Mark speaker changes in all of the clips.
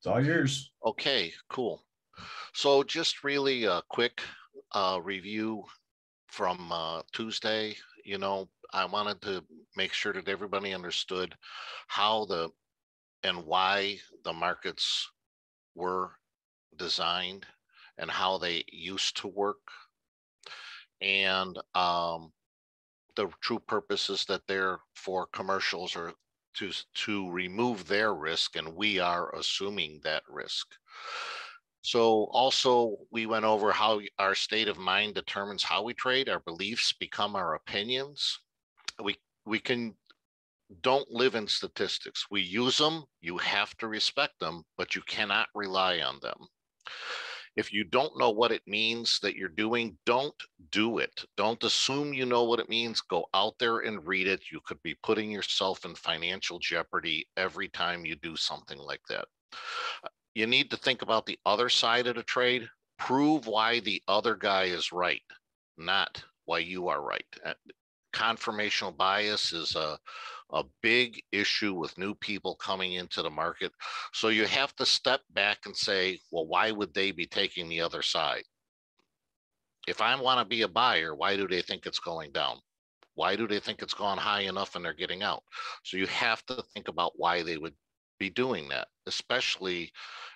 Speaker 1: It's all yours.
Speaker 2: Okay, cool. So just really a quick uh, review from uh, Tuesday. You know, I wanted to make sure that everybody understood how the and why the markets were designed and how they used to work and um, the true purpose is that they're for commercials or to to remove their risk and we are assuming that risk. So also we went over how our state of mind determines how we trade our beliefs become our opinions. We we can don't live in statistics. We use them you have to respect them but you cannot rely on them if you don't know what it means that you're doing, don't do it. Don't assume you know what it means. Go out there and read it. You could be putting yourself in financial jeopardy every time you do something like that. You need to think about the other side of the trade. Prove why the other guy is right, not why you are right. Uh, confirmational bias is a a big issue with new people coming into the market. So you have to step back and say, well, why would they be taking the other side? If I want to be a buyer, why do they think it's going down? Why do they think it's gone high enough and they're getting out? So you have to think about why they would be doing that, especially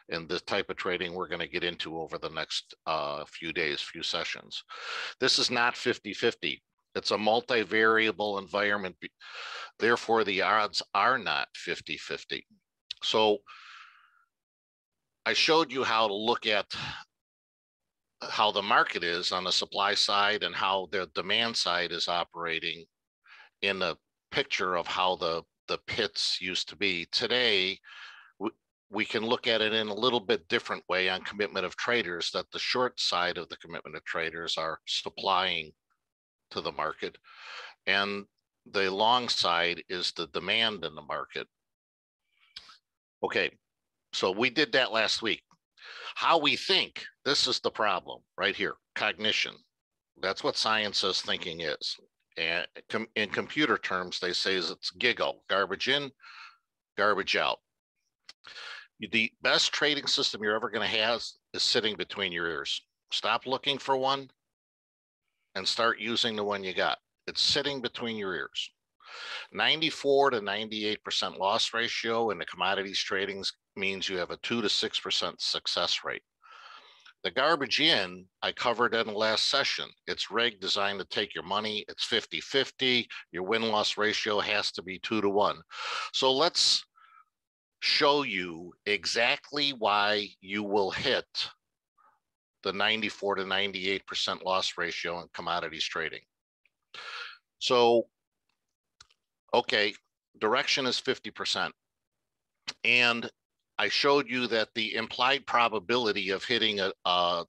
Speaker 2: in the type of trading we're going to get into over the next uh, few days, few sessions. This is not 50 50. It's a multivariable environment. Therefore, the odds are not 50 50. So I showed you how to look at how the market is on the supply side and how the demand side is operating in the picture of how the, the pits used to be. Today, we can look at it in a little bit different way on commitment of traders that the short side of the commitment of traders are supplying to the market. And the long side is the demand in the market. Okay, so we did that last week. How we think, this is the problem right here cognition. That's what science says thinking is. And in computer terms, they say it's giggle, garbage in, garbage out. The best trading system you're ever going to have is sitting between your ears. Stop looking for one and start using the one you got. It's sitting between your ears. 94 to 98% loss ratio in the commodities trading means you have a 2 to 6% success rate. The garbage in, I covered in the last session. It's rigged, designed to take your money. It's 50 50. Your win loss ratio has to be 2 to 1. So let's show you exactly why you will hit the 94 to 98% loss ratio in commodities trading. So, okay, direction is 50%. And I showed you that the implied probability of hitting a, a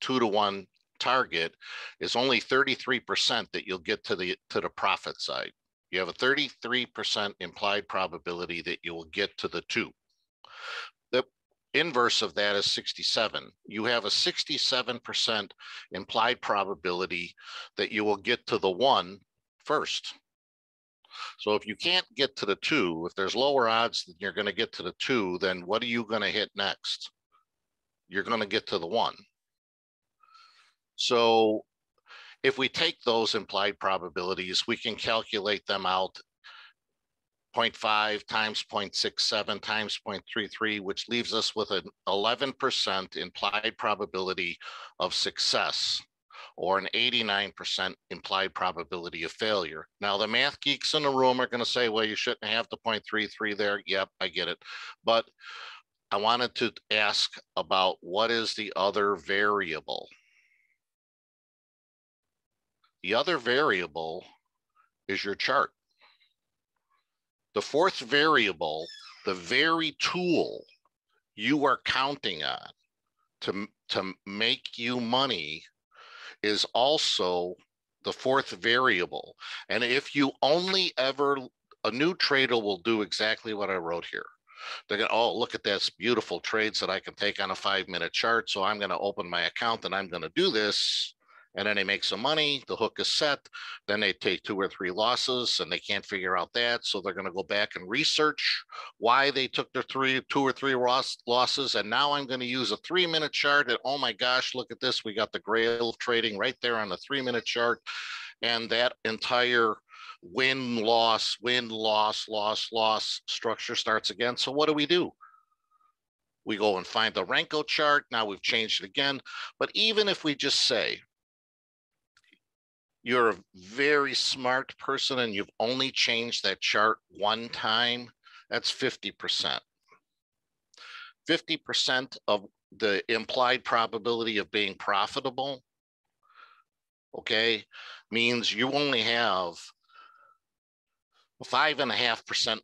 Speaker 2: two to one target is only 33% that you'll get to the to the profit side. You have a 33% implied probability that you will get to the two inverse of that is 67. You have a 67% implied probability that you will get to the one first. So if you can't get to the two, if there's lower odds that you're going to get to the two, then what are you going to hit next? You're going to get to the one. So if we take those implied probabilities, we can calculate them out 0.5 times 0.67 times 0.33, which leaves us with an 11% implied probability of success or an 89% implied probability of failure. Now, the math geeks in the room are going to say, well, you shouldn't have the 0.33 there. Yep, I get it. But I wanted to ask about what is the other variable? The other variable is your chart. The fourth variable, the very tool you are counting on to, to make you money is also the fourth variable. And if you only ever, a new trader will do exactly what I wrote here. They're to, oh, look at this beautiful trades that I can take on a five minute chart. So I'm going to open my account and I'm going to do this and then they make some money. The hook is set. Then they take two or three losses and they can't figure out that. So they're going to go back and research why they took their three, two or three loss, losses. And now I'm going to use a three minute chart. And oh my gosh, look at this. We got the grail of trading right there on the three minute chart. And that entire win, loss, win, loss, loss, loss structure starts again. So what do we do? We go and find the Renko chart. Now we've changed it again. But even if we just say you're a very smart person and you've only changed that chart one time, that's 50%. 50% of the implied probability of being profitable, okay, means you only have five and a half percent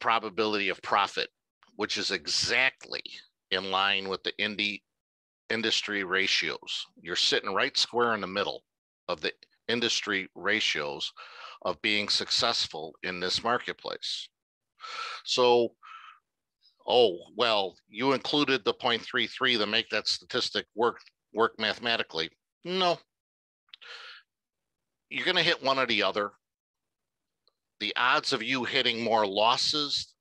Speaker 2: probability of profit, which is exactly in line with the indie industry ratios. You're sitting right square in the middle of the industry ratios of being successful in this marketplace. So, oh, well, you included the 0.33 to make that statistic work work mathematically. No. You're going to hit one or the other. The odds of you hitting more losses,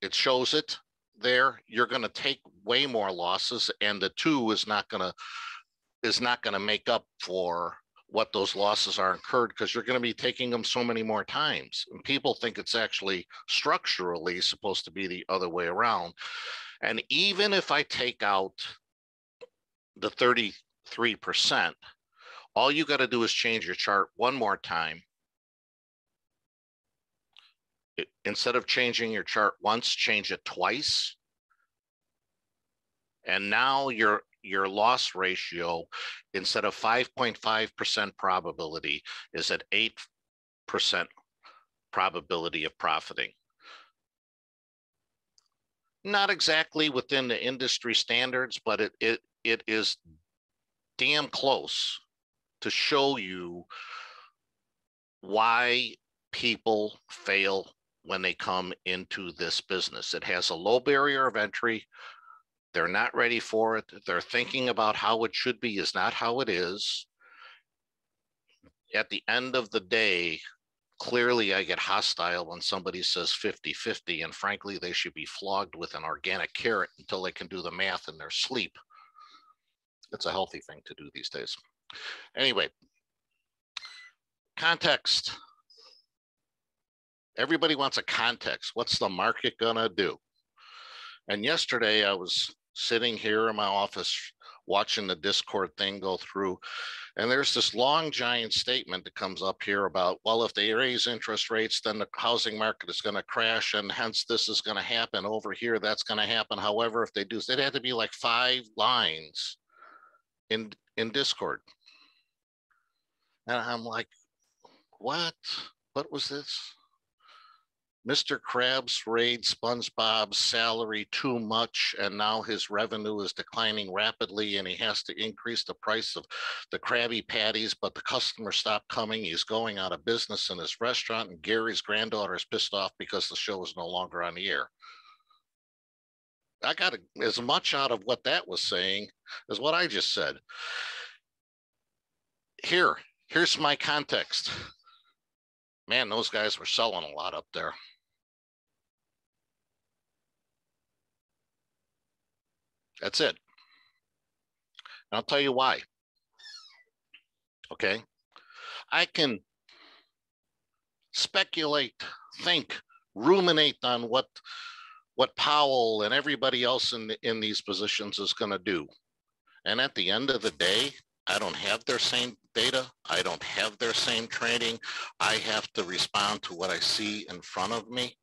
Speaker 2: it shows it there. You're going to take way more losses and the two is not going to is not going to make up for what those losses are incurred because you're going to be taking them so many more times. And people think it's actually structurally supposed to be the other way around. And even if I take out the 33%, all you got to do is change your chart one more time. Instead of changing your chart once, change it twice. And now you're your loss ratio instead of 5.5% probability is at 8% probability of profiting. Not exactly within the industry standards, but it, it, it is damn close to show you why people fail when they come into this business. It has a low barrier of entry, they're not ready for it. They're thinking about how it should be is not how it is. At the end of the day, clearly I get hostile when somebody says 50 50, and frankly, they should be flogged with an organic carrot until they can do the math in their sleep. It's a healthy thing to do these days. Anyway, context. Everybody wants a context. What's the market gonna do? And yesterday I was sitting here in my office watching the Discord thing go through. And there's this long giant statement that comes up here about, well, if they raise interest rates, then the housing market is going to crash and hence this is going to happen over here. That's going to happen. However, if they do, it had to be like five lines in, in Discord. And I'm like, what? What was this? Mr. Krabs raid SpongeBob's salary too much, and now his revenue is declining rapidly, and he has to increase the price of the Krabby Patties, but the customers stop coming. He's going out of business in his restaurant, and Gary's granddaughter is pissed off because the show is no longer on the air. I got as much out of what that was saying as what I just said. Here, here's my context. Man, those guys were selling a lot up there. That's it. And I'll tell you why. Okay. I can speculate, think, ruminate on what what Powell and everybody else in the, in these positions is going to do. And at the end of the day, I don't have their same data. I don't have their same training. I have to respond to what I see in front of me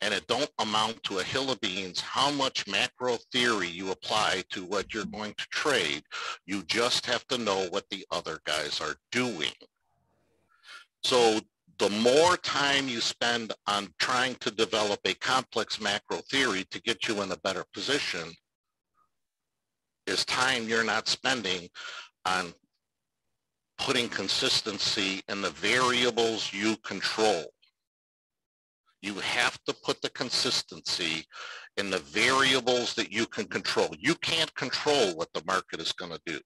Speaker 2: and it don't amount to a hill of beans how much macro theory you apply to what you're going to trade. You just have to know what the other guys are doing. So the more time you spend on trying to develop a complex macro theory to get you in a better position is time you're not spending on putting consistency in the variables you control. You have to put the consistency in the variables that you can control. You can't control what the market is going to do.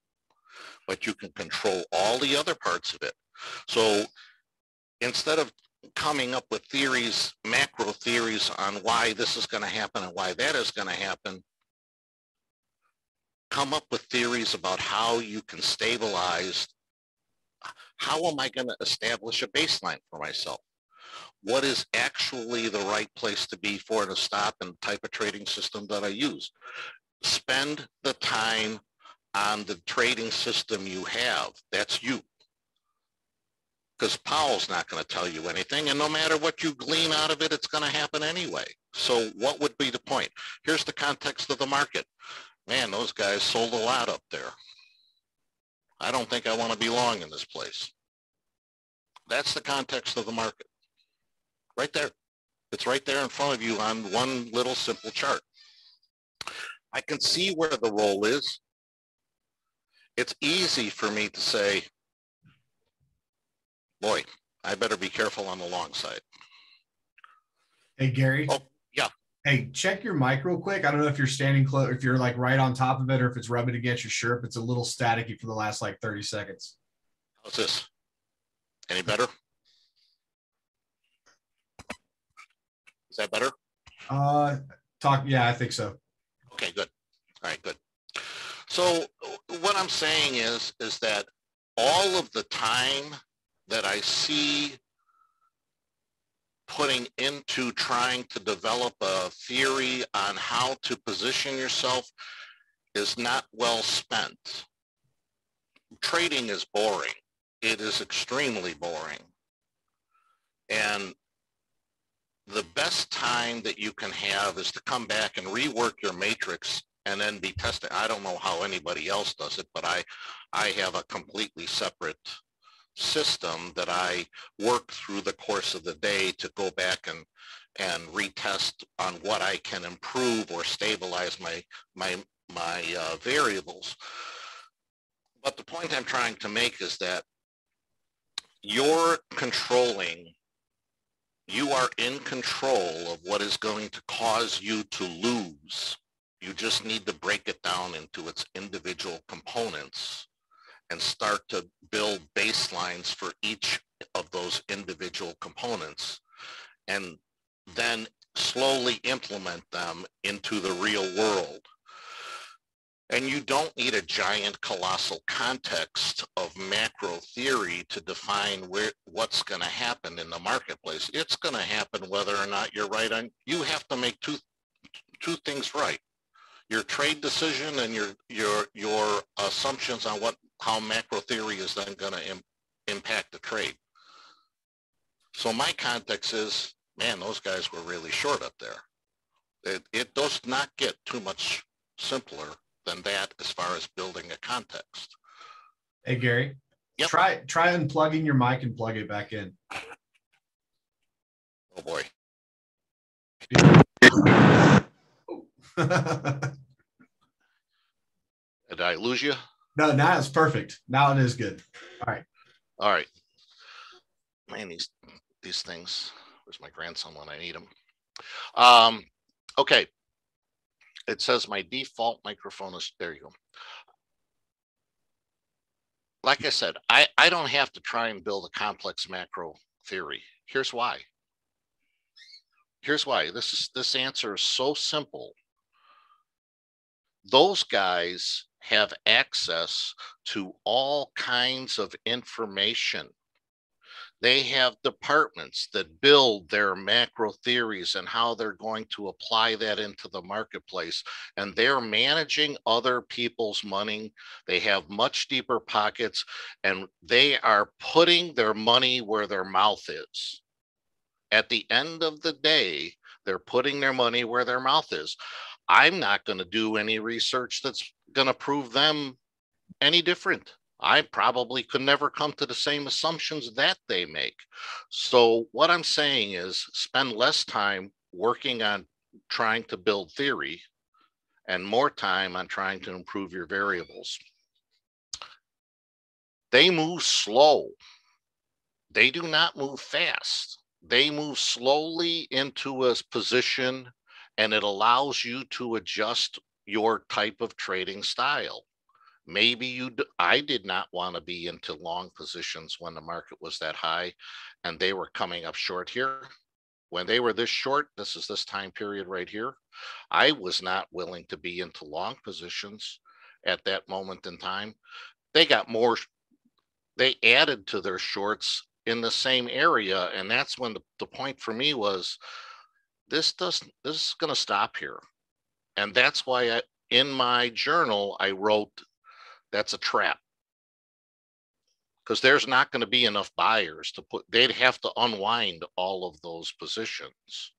Speaker 2: but you can control all the other parts of it. So instead of coming up with theories, macro theories on why this is going to happen and why that is going to happen, come up with theories about how you can stabilize. How am I going to establish a baseline for myself? What is actually the right place to be for the stop and type of trading system that I use? Spend the time on the trading system you have. That's you because Powell's not going to tell you anything. And no matter what you glean out of it, it's going to happen anyway. So what would be the point? Here's the context of the market. Man, those guys sold a lot up there. I don't think I want to be long in this place. That's the context of the market. Right there. It's right there in front of you on one little simple chart. I can see where the roll is. It's easy for me to say, boy, I better be careful on the long side.
Speaker 1: Hey, Gary.
Speaker 2: Oh, yeah.
Speaker 1: Hey, check your mic real quick. I don't know if you're standing close, if you're like right on top of it, or if it's rubbing against your shirt. It's a little staticky for the last like 30 seconds.
Speaker 2: How's this? Any better? Is that better?
Speaker 1: Uh, talk. Yeah, I think so.
Speaker 2: Okay, good. All right, good. So what I'm saying is, is that all of the time that I see putting into trying to develop a theory on how to position yourself is not well spent. Trading is boring. It is extremely boring. And the best time that you can have is to come back and rework your matrix and then be testing. I don't know how anybody else does it, but I, I have a completely separate system that I work through the course of the day to go back and and retest on what I can improve or stabilize my my my uh, variables. But the point I'm trying to make is that you're controlling, you are in control of what is going to cause you to lose. You just need to break it down into its individual components and start to build baselines for each of those individual components and then slowly implement them into the real world. And you don't need a giant colossal context of macro theory to define where what's going to happen in the marketplace. It's going to happen whether or not you're right on. You have to make two two things right. Your trade decision and your your your assumptions on what how macro theory is then going to Im- impact the trade. So my context is, man, those guys were really short up there. It, it does not get too much simpler than that as far as building a context.
Speaker 1: Hey, Gary. Yep. Try try unplugging your mic and plug it back in.
Speaker 2: Oh boy. Did I lose you?
Speaker 1: No, now it's perfect. Now it is good. All right.
Speaker 2: All right. Man, these these things. Where's my grandson when I need him? Um, okay. It says my default microphone is there you go. Like I said, I, I don't have to try and build a complex macro theory. Here's why. Here's why. This is this answer is so simple. Those guys have access to all kinds of information. They have departments that build their macro theories and how they're going to apply that into the marketplace. And they're managing other people's money. They have much deeper pockets and they are putting their money where their mouth is. At the end of the day, they're putting their money where their mouth is. I'm not going to do any research that's going to prove them any different. I probably could never come to the same assumptions that they make. So, what I'm saying is spend less time working on trying to build theory and more time on trying to improve your variables. They move slow, they do not move fast. They move slowly into a position and it allows you to adjust your type of trading style. Maybe you, d- I did not want to be into long positions when the market was that high and they were coming up short here. When they were this short, this is this time period right here. I was not willing to be into long positions at that moment in time. They got more, they added to their shorts in the same area. And that's when the, the point for me was this doesn't, this is going to stop here. And that's why I, in my journal, I wrote that's a trap. Because there's not going to be enough buyers to put, they'd have to unwind all of those positions.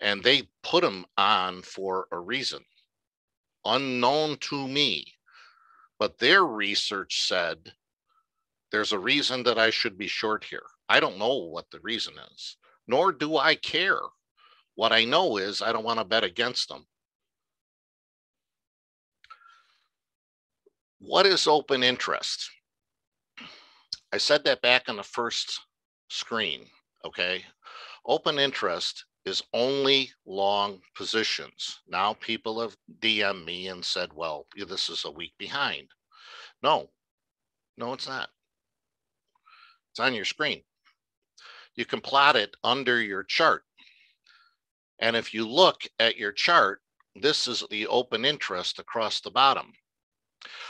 Speaker 2: And they put them on for a reason unknown to me. But their research said there's a reason that I should be short here. I don't know what the reason is, nor do I care. What I know is I don't want to bet against them. What is open interest? I said that back on the first screen, okay? Open interest is only long positions. Now people have DM me and said, well, this is a week behind. No, no, it's not. It's on your screen. You can plot it under your chart. And if you look at your chart, this is the open interest across the bottom.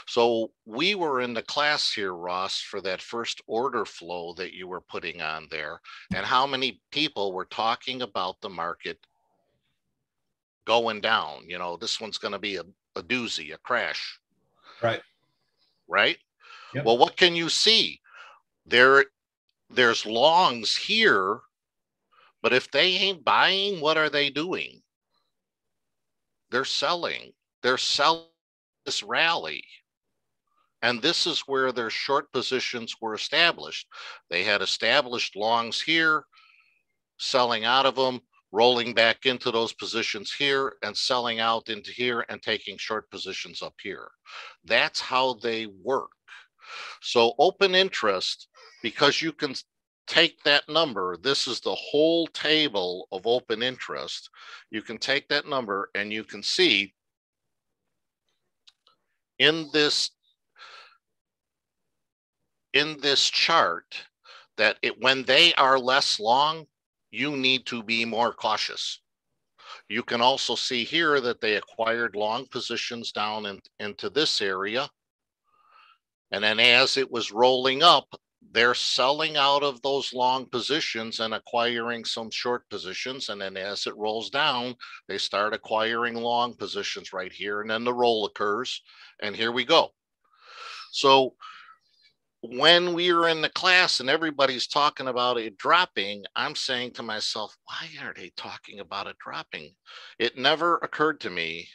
Speaker 2: So we were in the class here, Ross, for that first order flow that you were putting on there, and how many people were talking about the market going down. You know, this one's going to be a, a doozy, a crash.
Speaker 1: Right.
Speaker 2: Right. Yep. Well, what can you see? There, there's longs here, but if they ain't buying, what are they doing? They're selling. They're selling this rally. And this is where their short positions were established. They had established longs here, selling out of them, rolling back into those positions here and selling out into here and taking short positions up here. That's how they work. So open interest, because you can take that number, this is the whole table of open interest. You can take that number and you can see in this in this chart that it, when they are less long, you need to be more cautious. You can also see here that they acquired long positions down in, into this area. And then as it was rolling up, they're selling out of those long positions and acquiring some short positions. And then as it rolls down, they start acquiring long positions right here. And then the roll occurs. And here we go. So when we were in the class and everybody's talking about it dropping, I'm saying to myself, why are they talking about it dropping? It never occurred to me.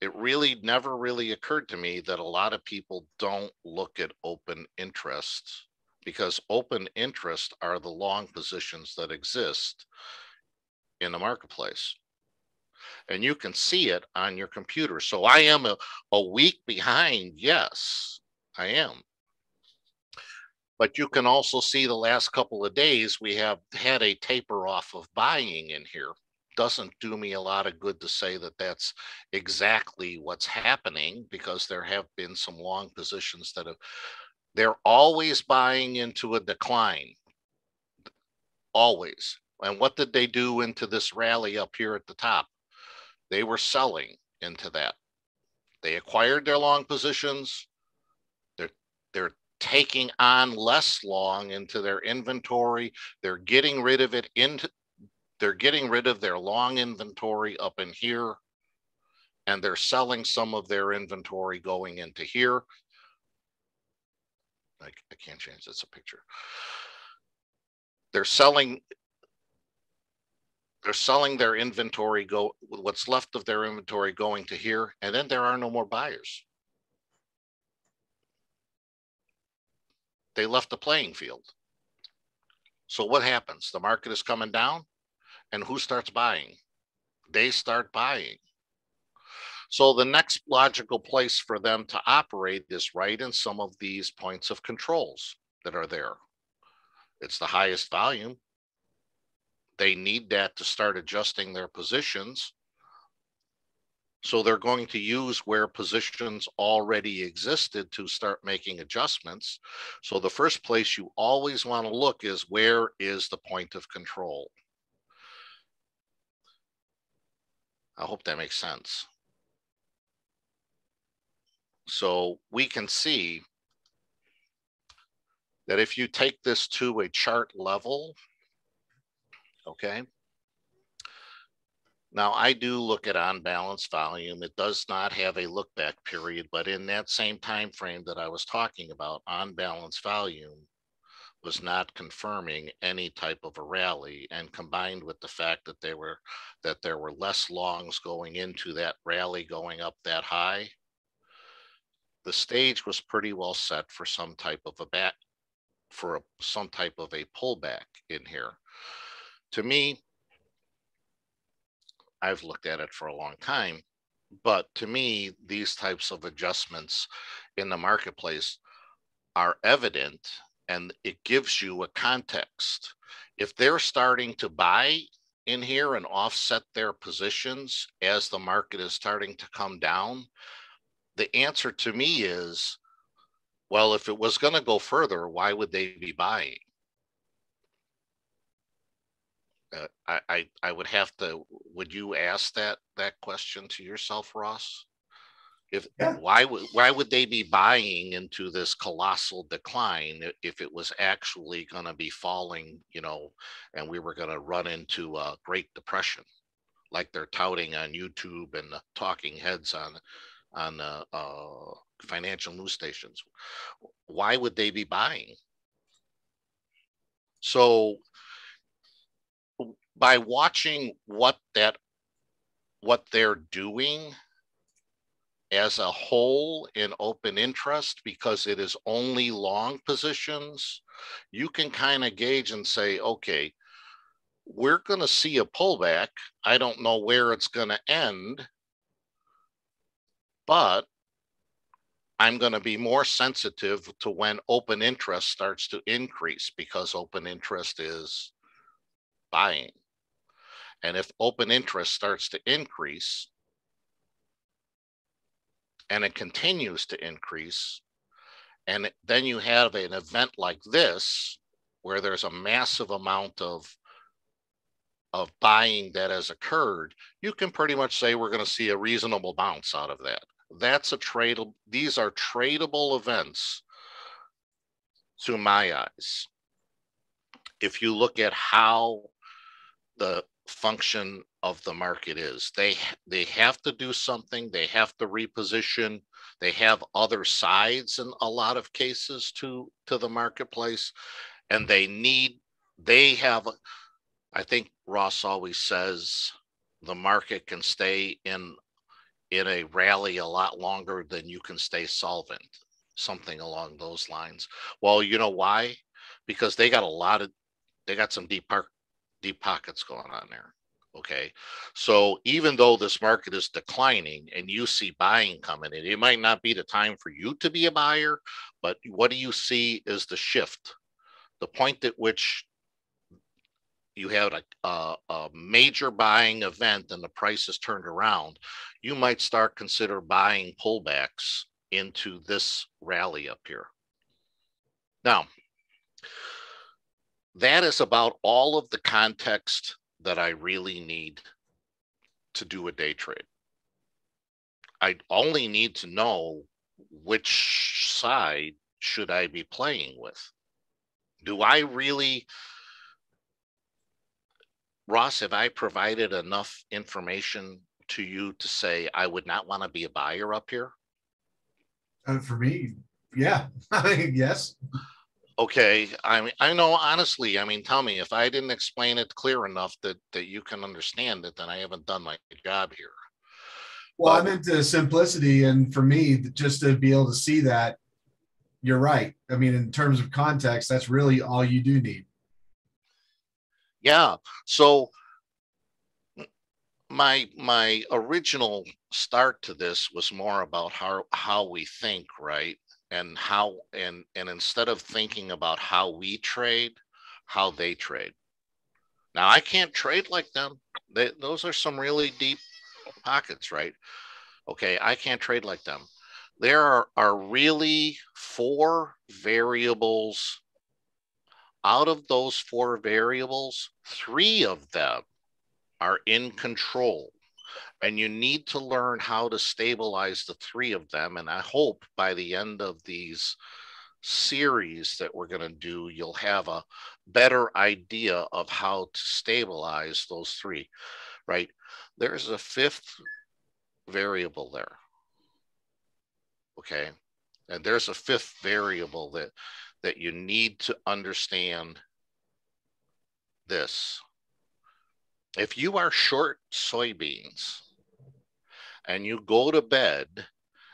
Speaker 2: It really never really occurred to me that a lot of people don't look at open interest because open interest are the long positions that exist in the marketplace and you can see it on your computer. So I am a, a week behind. Yes, I am. But you can also see the last couple of days, we have had a taper off of buying in here. Doesn't do me a lot of good to say that that's exactly what's happening because there have been some long positions that have, they're always buying into a decline. Always. And what did they do into this rally up here at the top? They were selling into that. They acquired their long positions. They're they're taking on less long into their inventory. They're getting rid of it into they're getting rid of their long inventory up in here and they're selling some of their inventory going into here. I, I can't change this a picture. They're selling they're selling their inventory go what's left of their inventory going to here and then there are no more buyers they left the playing field so what happens the market is coming down and who starts buying they start buying so the next logical place for them to operate is right in some of these points of controls that are there it's the highest volume they need that to start adjusting their positions. So they're going to use where positions already existed to start making adjustments. So the first place you always want to look is where is the point of control? I hope that makes sense. So we can see that if you take this to a chart level, okay, now I do look at on balance volume. It does not have a look back period, but in that same time frame that I was talking about, on balance volume was not confirming any type of a rally and combined with the fact that they were that there were less longs going into that rally going up that high the stage was pretty well set for some type of a bat for a, some type of a pullback in here. To me i've looked at it for a long time but to me these types of adjustments in the marketplace are evident and it gives you a context. If they're starting to buy in here and offset their positions as the market is starting to come down, the answer to me is well, if it was going to go further, why would they be buying? Uh, I, I I would have to. Would you ask that that question to yourself, Ross? If yeah. why would why would they be buying into this colossal decline if it was actually going to be falling, you know, and we were going to run into a Great Depression, like they're touting on YouTube and the talking heads on on uh, uh, financial news stations? Why would they be buying? So by watching what that what they're doing as a whole in open interest because it is only long positions, you can kind of gauge and say, okay, we're going to see a pullback. I don't know where it's going to end, but I'm going to be more sensitive to when open interest starts to increase because open interest is buying. And if open interest starts to increase, and it continues to increase. And then you have an event like this, where there's a massive amount of of buying that has occurred, you can pretty much say we're going to see a reasonable bounce out of that. That's a trade. these are tradable events to my eyes. If you look at how the function of the market is. They they have to do something. They have to reposition. They have other sides in a lot of cases to to the marketplace, and they need. They have. I think Ross always says the market can stay in in a rally a lot longer than you can stay solvent. Something along those lines. Well, you know why? Because they got a lot of they got some deep park deep pockets going on there. Okay. So even though this market is declining and you see buying coming in, it might not be the time for you to be a buyer, but what do you see is the shift, the point at which you have a, a, a major buying event and the price is turned around, you might start consider buying pullbacks into this rally up here. Now, that is about all of the context that I really need to do a day trade. I only need to know which side should I be playing with. Do I really, Ross, have I provided enough information to you to say I would not want to be a buyer up here?
Speaker 1: Uh, for me, yeah, yes.
Speaker 2: Okay, I mean, I know honestly. I mean, tell me if I didn't explain it clear enough that that you can understand it, then I haven't done my job here.
Speaker 1: Well, but, I'm into simplicity, and for me, just to be able to see that, you're right. I mean, in terms of context, that's really all you do need.
Speaker 2: Yeah. So my my original start to this was more about how how we think, right? And how and and instead of thinking about how we trade how they trade now i can't trade like them they, those are some really deep pockets right Okay, I can't trade like them. There are, are really four variables. Out of those four variables, three of them are in control. And you need to learn how to stabilize the three of them. And I hope by the end of these series that we're going to do, you'll have a better idea of how to stabilize those three, right? There's a fifth variable there. Okay. And there's a fifth variable that that you need to understand this. If you are short soybeans and you go to bed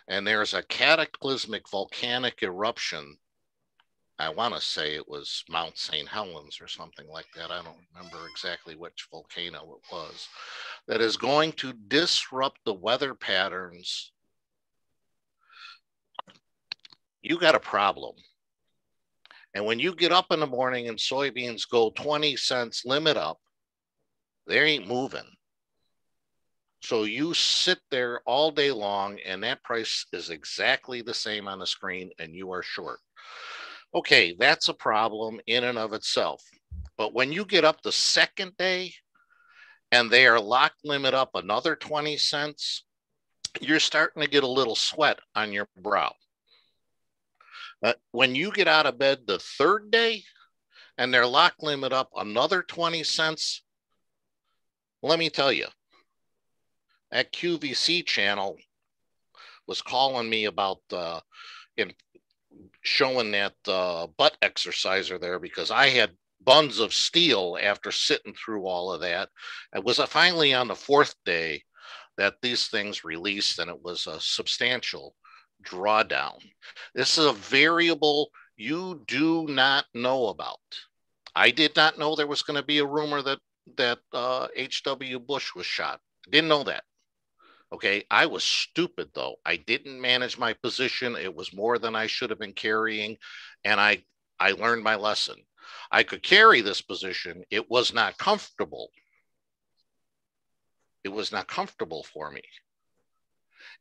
Speaker 2: and there's a cataclysmic volcanic eruption I want to say it was Mount St. Helens or something like that. I don't remember exactly which volcano it was that is going to disrupt the weather patterns. You got a problem. And when you get up in the morning and soybeans go 20 cents limit up, they ain't moving. So you sit there all day long and that price is exactly the same on the screen and you are short. Okay, that's a problem in and of itself. But when you get up the second day and they are lock limit up another 20 cents, you're starting to get a little sweat on your brow. When you get out of bed the third day and they're lock limit up another 20 cents, let me tell you, that QVC channel was calling me about uh, in showing that uh, butt exerciser there because I had buns of steel after sitting through all of that. It was finally on the fourth day that these things released, and it was a substantial drawdown. This is a variable you do not know about. I did not know there was going to be a rumor that that uh, H.W. Bush was shot. Didn't know that. Okay, I was stupid though. I didn't manage my position. It was more than I should have been carrying, and I I learned my lesson. I could carry this position. It was not comfortable. It was not comfortable for me.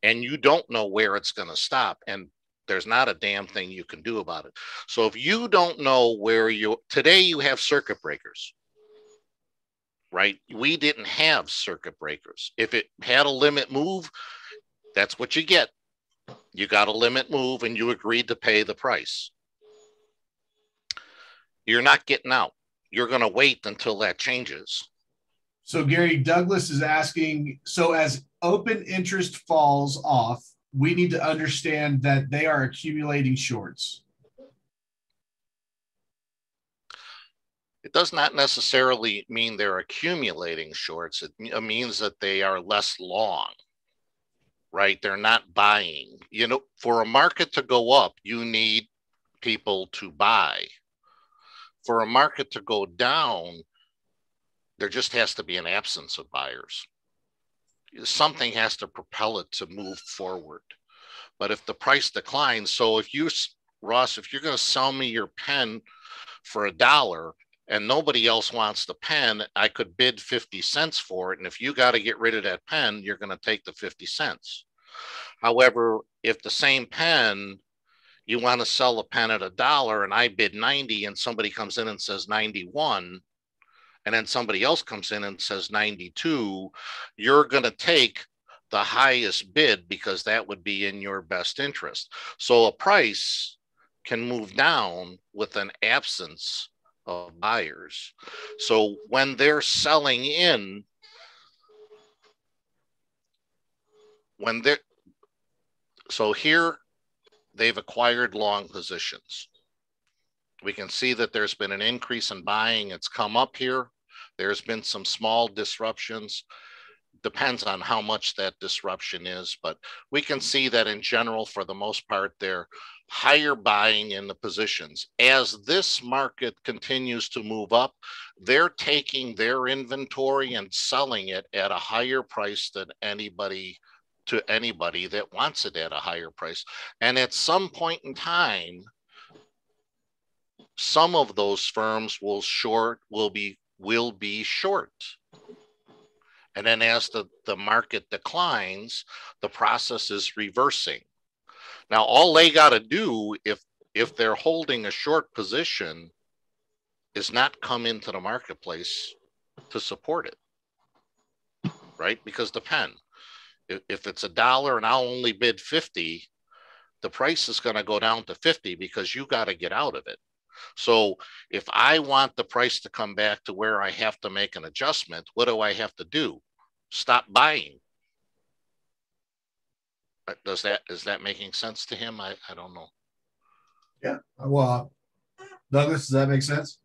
Speaker 2: And you don't know where it's going to stop. And there's not a damn thing you can do about it. So if you don't know where you today you have circuit breakers right? We didn't have circuit breakers. If it had a limit move, that's what you get. You got a limit move and you agreed to pay the price. You're not getting out. You're going to wait until that changes.
Speaker 1: So, Gary Douglas is asking so as open interest falls off, we need to understand that they are accumulating shorts.
Speaker 2: It does not necessarily mean they're accumulating shorts. It uh, means that they are less long, right? They're not buying. You know, for a market to go up, you need people to buy. For a market to go down, there just has to be an absence of buyers. Something has to propel it to move forward. But if the price declines, so if you, Ross, if you're going to sell me your pen for a dollar, and nobody else wants the pen, I could bid 50 cents for it. And if you got to get rid of that pen, you're going to take the 50 cents. However, if the same pen, you want to sell a pen at a dollar and I bid 90 and somebody comes in and says 91, and then somebody else comes in and says 92, you're going to take the highest bid because that would be in your best interest. So a price can move down with an absence of buyers. So when they're selling in, when they're, so here they've acquired long positions. We can see that there's been an increase in buying. It's come up here. There's been some small disruptions depends on how much that disruption is, but we can see that in general, for the most part, they're higher buying in the positions. As this market continues to move up, they're taking their inventory and selling it at a higher price than anybody to anybody that wants it at a higher price. And at some point in time, some of those firms will short will be will be short And then as the, the market declines, the process is reversing. Now, all they got to do if if they're holding a short position is not come into the marketplace to support it. Right? Because the pen, if, if it's a dollar and I'll only bid 50, the price is going to go down to 50 because you got to get out of it. So if I want the price to come back to where I have to make an adjustment, what do I have to do? Stop buying. Uh, does that is that making sense to him? I, I don't know.
Speaker 1: Yeah. Well, Douglas, does that make sense?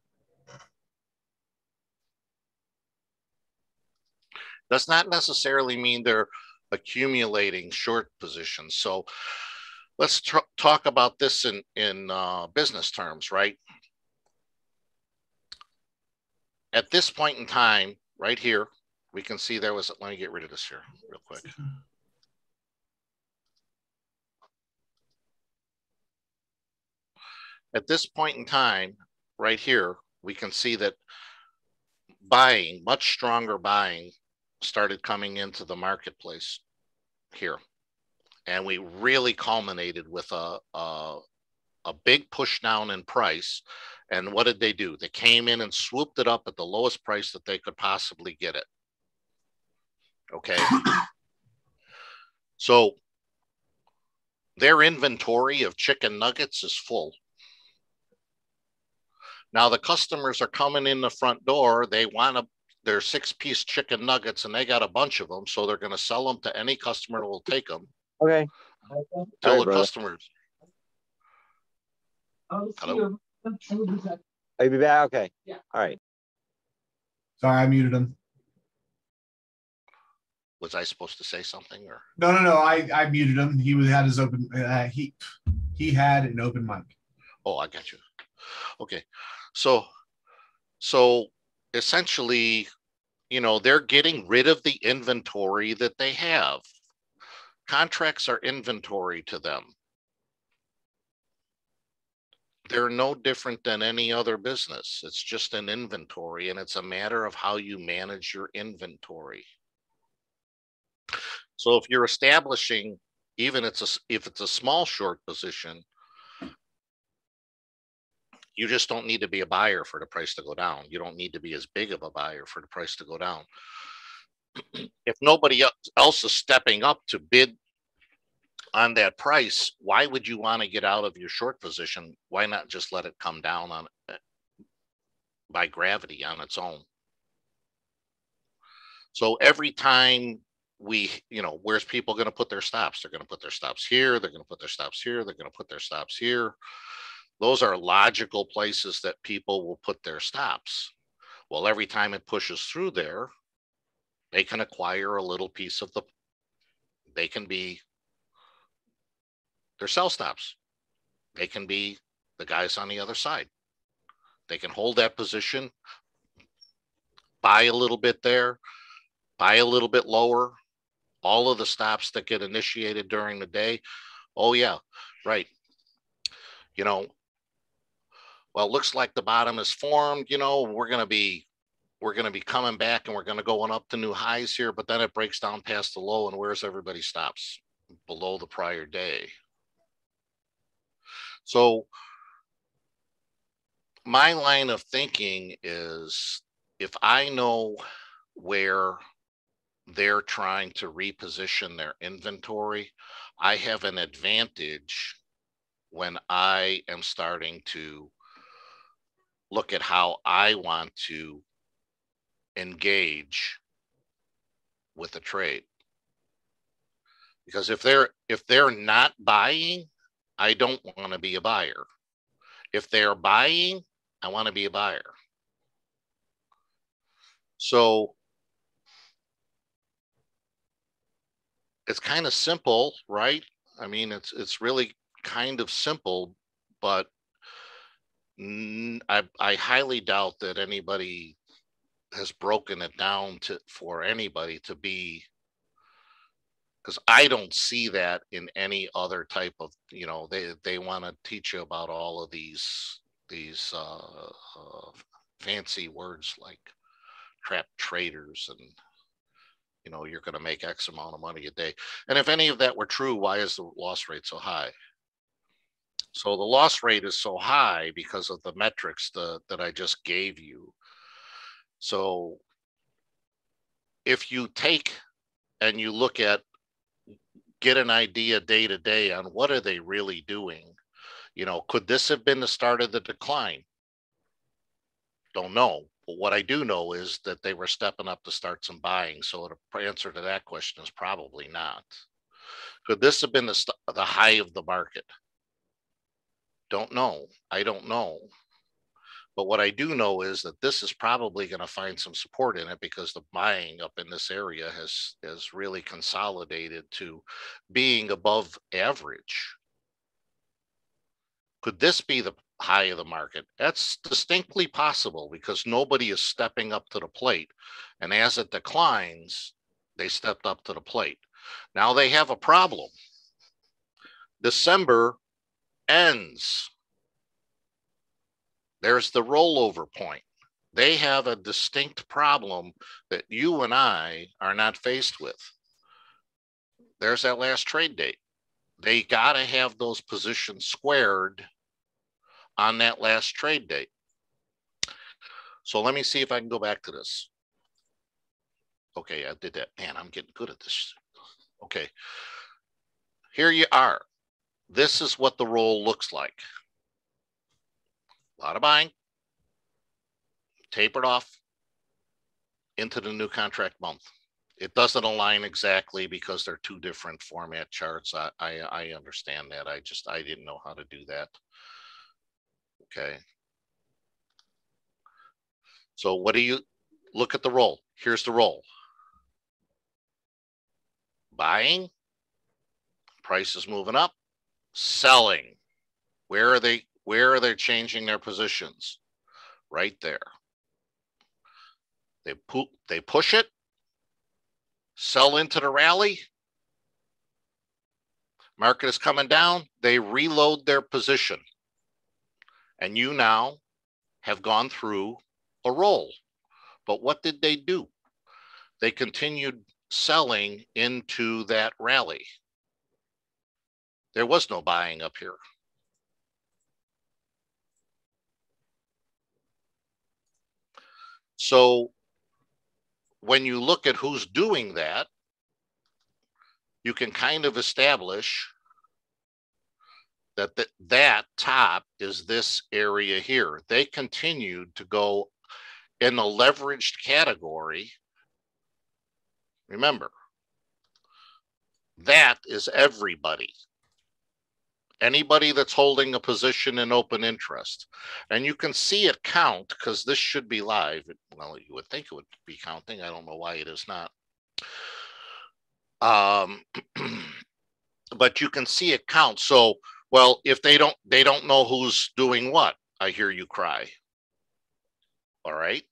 Speaker 2: Does not necessarily mean they're accumulating short positions. So let's tr- talk about this in in uh, business terms, right? At this point in time, right here, we can see there was. Let me get rid of this here real quick. At this point in time, right here, we can see that buying, much stronger buying, started coming into the marketplace here and we really culminated with a, a, a big push down in price. And what did they do? They came in and swooped it up at the lowest price that they could possibly get it. Okay. so their inventory of chicken nuggets is full. Now the customers are coming in the front door. They want to their six piece chicken nuggets and they got a bunch of them. So they're going to sell them to any customer who will take them.
Speaker 3: Okay.
Speaker 2: Tell
Speaker 3: right,
Speaker 2: the
Speaker 3: brother.
Speaker 2: customers. Hello?
Speaker 3: Are you be back? Okay.
Speaker 4: Yeah.
Speaker 3: All right.
Speaker 1: Sorry, I muted him.
Speaker 2: Was I supposed to say something or?
Speaker 1: No, no, no. I, I muted him. He was had his open. Uh, he he had an open mic.
Speaker 2: Oh, I got you. Okay. So, so essentially, you know, they're getting rid of the inventory that they have. Contracts are inventory to them. They're no different than any other business. It's just an inventory and it's a matter of how you manage your inventory. So if you're establishing, even it's a, if it's a small short position, you just don't need to be a buyer for the price to go down. You don't need to be as big of a buyer for the price to go down. If nobody else is stepping up to bid on that price, why would you want to get out of your short position? Why not just let it come down on by gravity on its own? So every time we, you know, where's people going to put their stops? They're going to put their stops here. They're going to put their stops here. They're going to put their stops here. Those are logical places that people will put their stops. Well, every time it pushes through there, they can acquire a little piece of the, they can be their sell stops. They can be the guys on the other side. They can hold that position, buy a little bit there, buy a little bit lower. All of the stops that get initiated during the day. Oh, yeah, right. You know, well, looks like the bottom is formed. You know, we're going to be we're going to be coming back and we're going to go on up to new highs here, but then it breaks down past the low and where's everybody stops below the prior day. So my line of thinking is if I know where they're trying to reposition their inventory, I have an advantage when I am starting to look at how I want to engage with a trade. Because if they're if they're not buying, I don't want to be a buyer. If they're buying, I want to be a buyer. So it's kind of simple, right? I mean, it's it's really kind of simple, but I, I highly doubt that anybody has broken it down to for anybody to be because I don't see that in any other type of you know they they want to teach you about all of these these uh, uh, fancy words like trap traders and you know, you're going to make X amount of money a day. And if any of that were true, why is the loss rate so high? So the loss rate is so high because of the metrics the, that I just gave you. So if you take and you look at get an idea day to day on what are they really doing you know could this have been the start of the decline? Don't know. But what i do know is that they were stepping up to start some buying. So the answer to that question is probably not. Could this have been the, the high of the market? Don't know. I don't know but what I do know is that this is probably going to find some support in it because the buying up in this area has has really consolidated to being above average. Could this be the high of the market? That's distinctly possible because nobody is stepping up to the plate. And as it declines, they stepped up to the plate. Now they have a problem. December ends there's the rollover point. They have a distinct problem that you and I are not faced with. There's that last trade date. They got to have those positions squared on that last trade date. So let me see if I can go back to this. Okay, I did that. Man, I'm getting good at this. Okay. Here you are. This is what the roll looks like a lot of buying, tapered off into the new contract month. It doesn't align exactly because they're two different format charts. I, I, I understand that. I just, I didn't know how to do that. Okay. So what do you look at the roll? Here's the roll. Buying, price is moving up, selling. Where are they where are they changing their positions? Right there. They, pu- they push it, sell into the rally. Market is coming down. They reload their position. And you now have gone through a roll. But what did they do? They continued selling into that rally. There was no buying up here. So when you look at who's doing that, you can kind of establish that the, that top is this area here. They continued to go in the leveraged category. Remember, that is everybody anybody that's holding a position in open interest. And you can see it count because this should be live. Well, you would think it would be counting. I don't know why it is not. Um, but you can see it count. So, well, if they don't, they don't know who's doing what. I hear you cry. All right.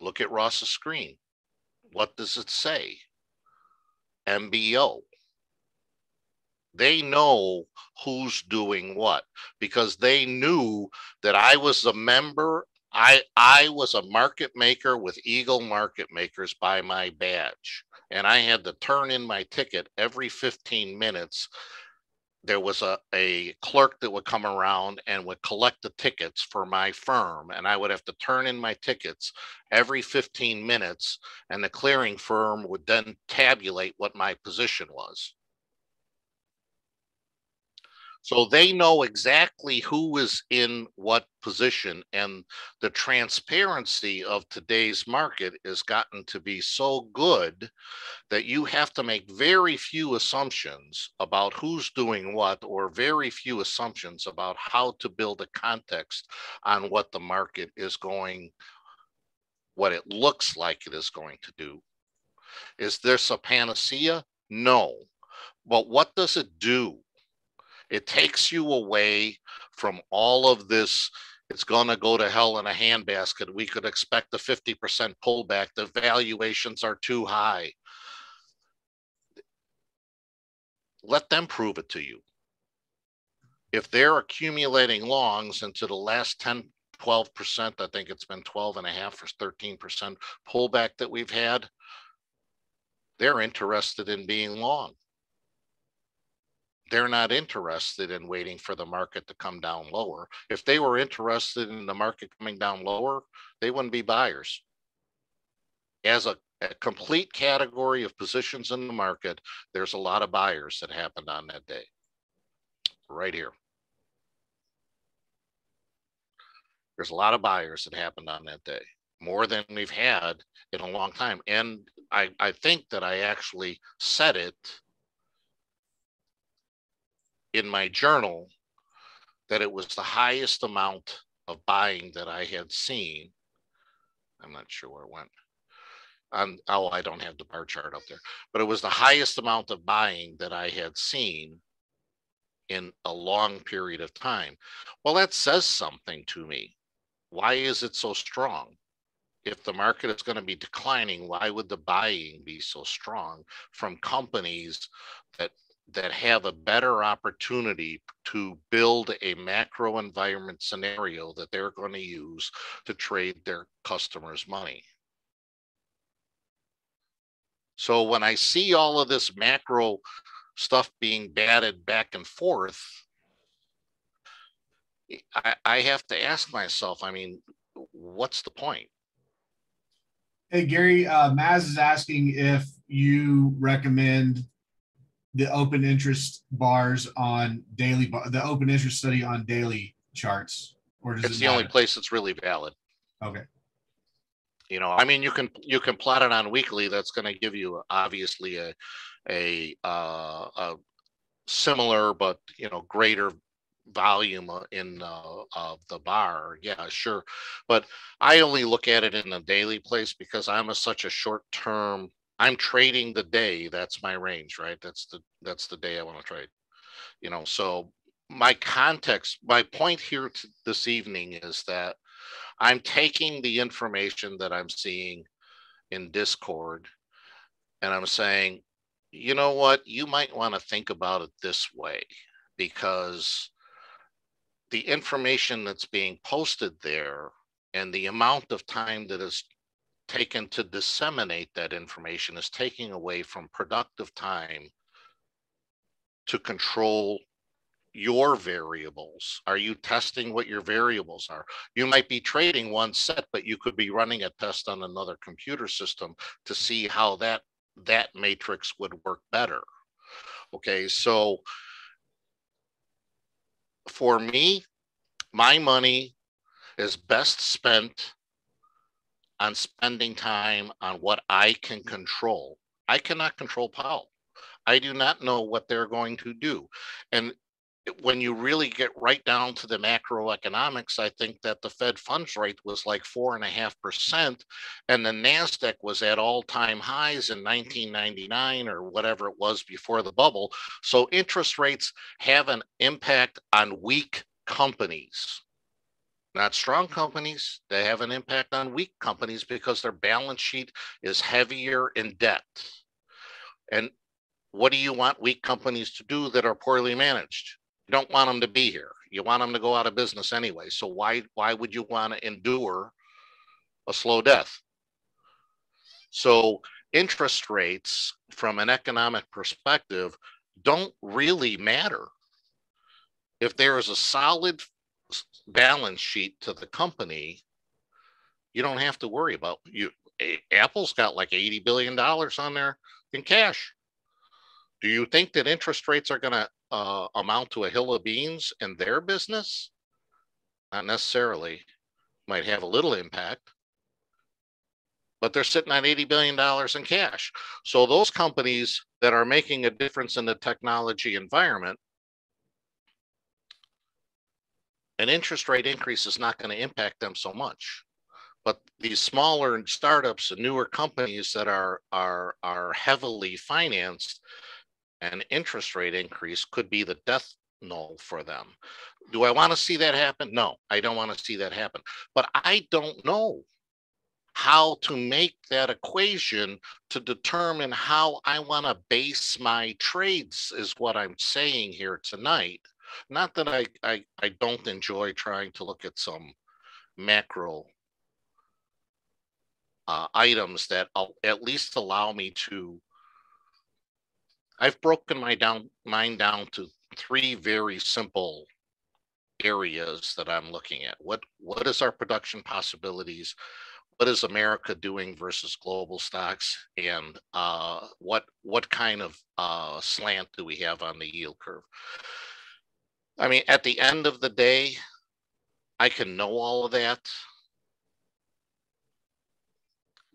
Speaker 2: Look at Ross's screen. What does it say? MBO they know who's doing what because they knew that I was a member. I I was a market maker with Eagle Market Makers by my badge, and I had to turn in my ticket every 15 minutes. There was a, a clerk that would come around and would collect the tickets for my firm, and I would have to turn in my tickets every 15 minutes, and the clearing firm would then tabulate what my position was. So they know exactly who is in what position. And the transparency of today's market has gotten to be so good that you have to make very few assumptions about who's doing what, or very few assumptions about how to build a context on what the market is going, what it looks like it is going to do. Is this a panacea? No. But what does it do? It takes you away from all of this. It's going to go to hell in a handbasket. We could expect a 50% pullback. The valuations are too high. Let them prove it to you. If they're accumulating longs into the last 10, 12%, I think it's been 12 and a half or 13% pullback that we've had, they're interested in being long. They're not interested in waiting for the market to come down lower. If they were interested in the market coming down lower, they wouldn't be buyers. As a, a complete category of positions in the market, there's a lot of buyers that happened on that day. Right here. There's a lot of buyers that happened on that day, more than we've had in a long time. And I, I think that I actually said it in my journal that it was the highest amount of buying that I had seen. I'm not sure where it went. Um, oh, I don't have the bar chart up there, but it was the highest amount of buying that I had seen in a long period of time. Well, that says something to me. Why is it so strong? If the market is going to be declining, why would the buying be so strong from companies that that have a better opportunity to build a macro environment scenario that they're going to use to trade their customers' money. So when I see all of this macro stuff being batted back and forth, I, I have to ask myself, I mean, what's the point?
Speaker 1: Hey, Gary, uh, Maz is asking if you recommend the open interest bars on daily, the open interest study on daily charts, or does
Speaker 2: it's
Speaker 1: it
Speaker 2: the only place that's really valid.
Speaker 1: Okay.
Speaker 2: You know, I mean, you can you can plot it on weekly. That's going to give you obviously a a, uh, a similar but you know greater volume uh, in uh, of the bar. Yeah, sure. But I only look at it in a daily place because I'm a, such a short term I'm trading the day. That's my range, right? That's the that's the day I want to trade. You know, so my context, my point here this evening is that I'm taking the information that I'm seeing in Discord and I'm saying, you know what, you might want to think about it this way because the information that's being posted there and the amount of time that is taken to disseminate that information is taking away from productive time to control your variables. Are you testing what your variables are? You might be trading one set, but you could be running a test on another computer system to see how that that matrix would work better. Okay, so for me, my money is best spent on spending time on what I can mm-hmm. control. I cannot control Powell. I do not know what they're going to do. And when you really get right down to the macroeconomics, I think that the Fed funds rate was like four and a half percent, and the NASDAQ was at all time highs in 1999 or whatever it was before the bubble. So interest rates have an impact on weak companies not strong companies. They have an impact on weak companies because their balance sheet is heavier in debt. And what do you want weak companies to do that are poorly managed? You don't want them to be here. You want them to go out of business anyway. So why why would you want to endure a slow death? So interest rates from an economic perspective don't really matter. If there is a solid balance sheet to the company, you don't have to worry about you. Apple's got like eighty billion dollars on there in cash. Do you think that interest rates are going to uh, amount to a hill of beans in their business? Not necessarily. Might have a little impact, but they're sitting on $80 billion in cash. So those companies that are making a difference in the technology environment an interest rate increase is not going to impact them so much. But these smaller startups and newer companies that are are are heavily financed, an interest rate increase could be the death knell for them. Do I want to see that happen? No, I don't want to see that happen. But I don't know how to make that equation to determine how I want to base my trades, is what I'm saying here tonight. Not that I, I, I don't enjoy trying to look at some macro uh, items that at least allow me to I've broken my down mine down to three very simple areas that I'm looking at. What what is our production possibilities? What is America doing versus global stocks? And uh, what what kind of uh, slant do we have on the yield curve? I mean, at the end of the day, I can know all of that,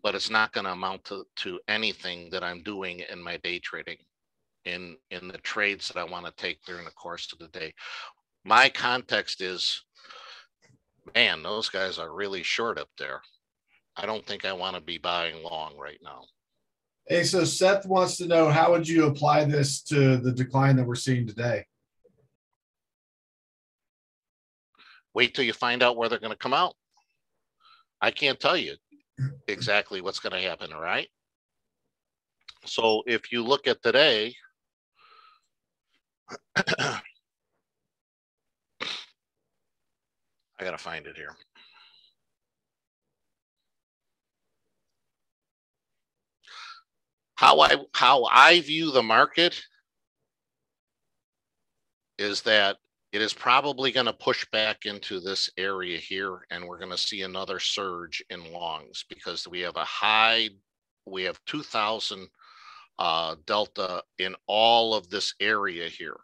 Speaker 2: but it's not going to amount to, anything that I'm doing in my day trading in in the trades that I want to take during the course of the day. My context is, man, those guys are really short up there. I don't think I want to be buying long right now.
Speaker 1: Hey, so Seth wants to know how would you apply this to the decline that we're seeing today?
Speaker 2: Wait till you find out where they're going to come out. I can't tell you exactly what's going to happen, all right? So if you look at today, I gotta find it here. How I how I view the market is that it is probably going to push back into this area here and we're going to see another surge in longs because we have a high we have 2000 uh, delta in all of this area here,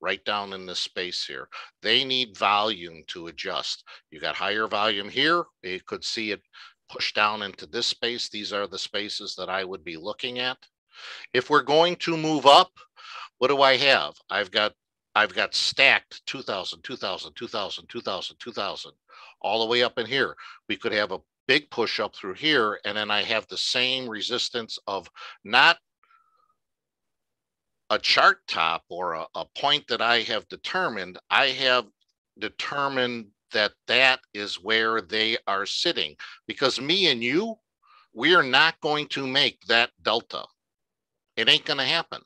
Speaker 2: right down in this space here. They need volume to adjust. You got higher volume here. You could see it push down into this space. These are the spaces that I would be looking at. If we're going to move up, what do I have? I've got I've got stacked 2000, 2000, 2000, 2000, 2000, all the way up in here. We could have a big push up through here. And then I have the same resistance of not a chart top or a, a point that I have determined. I have determined that that is where they are sitting because me and you, we are not going to make that delta. It ain't going to happen.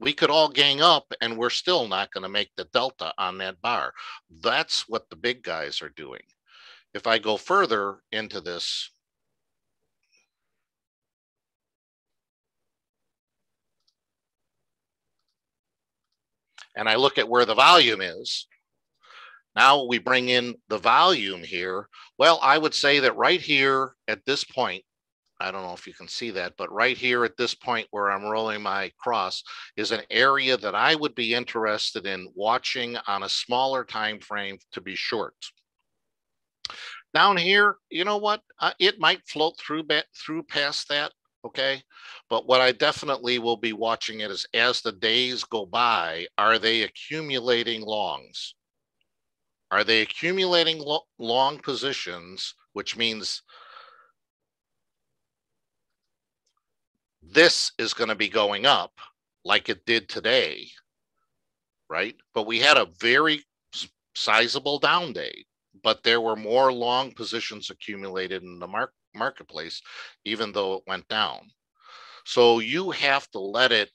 Speaker 2: We could all gang up and we're still not going to make the delta on that bar. That's what the big guys are doing. If I go further into this, and I look at where the volume is, now we bring in the volume here. Well, I would say that right here at this point, I don't know if you can see that, but right here at this point where I'm rolling my cross is an area that I would be interested in watching on a smaller time frame to be short. Down here, you know what? Uh, it might float through through past that, okay? But what I definitely will be watching it is as the days go by, are they accumulating longs? Are they accumulating lo long positions, which means this is going to be going up like it did today, right? But we had a very sizable down day but there were more long positions accumulated in the mar- marketplace, even though it went down. So you have to let it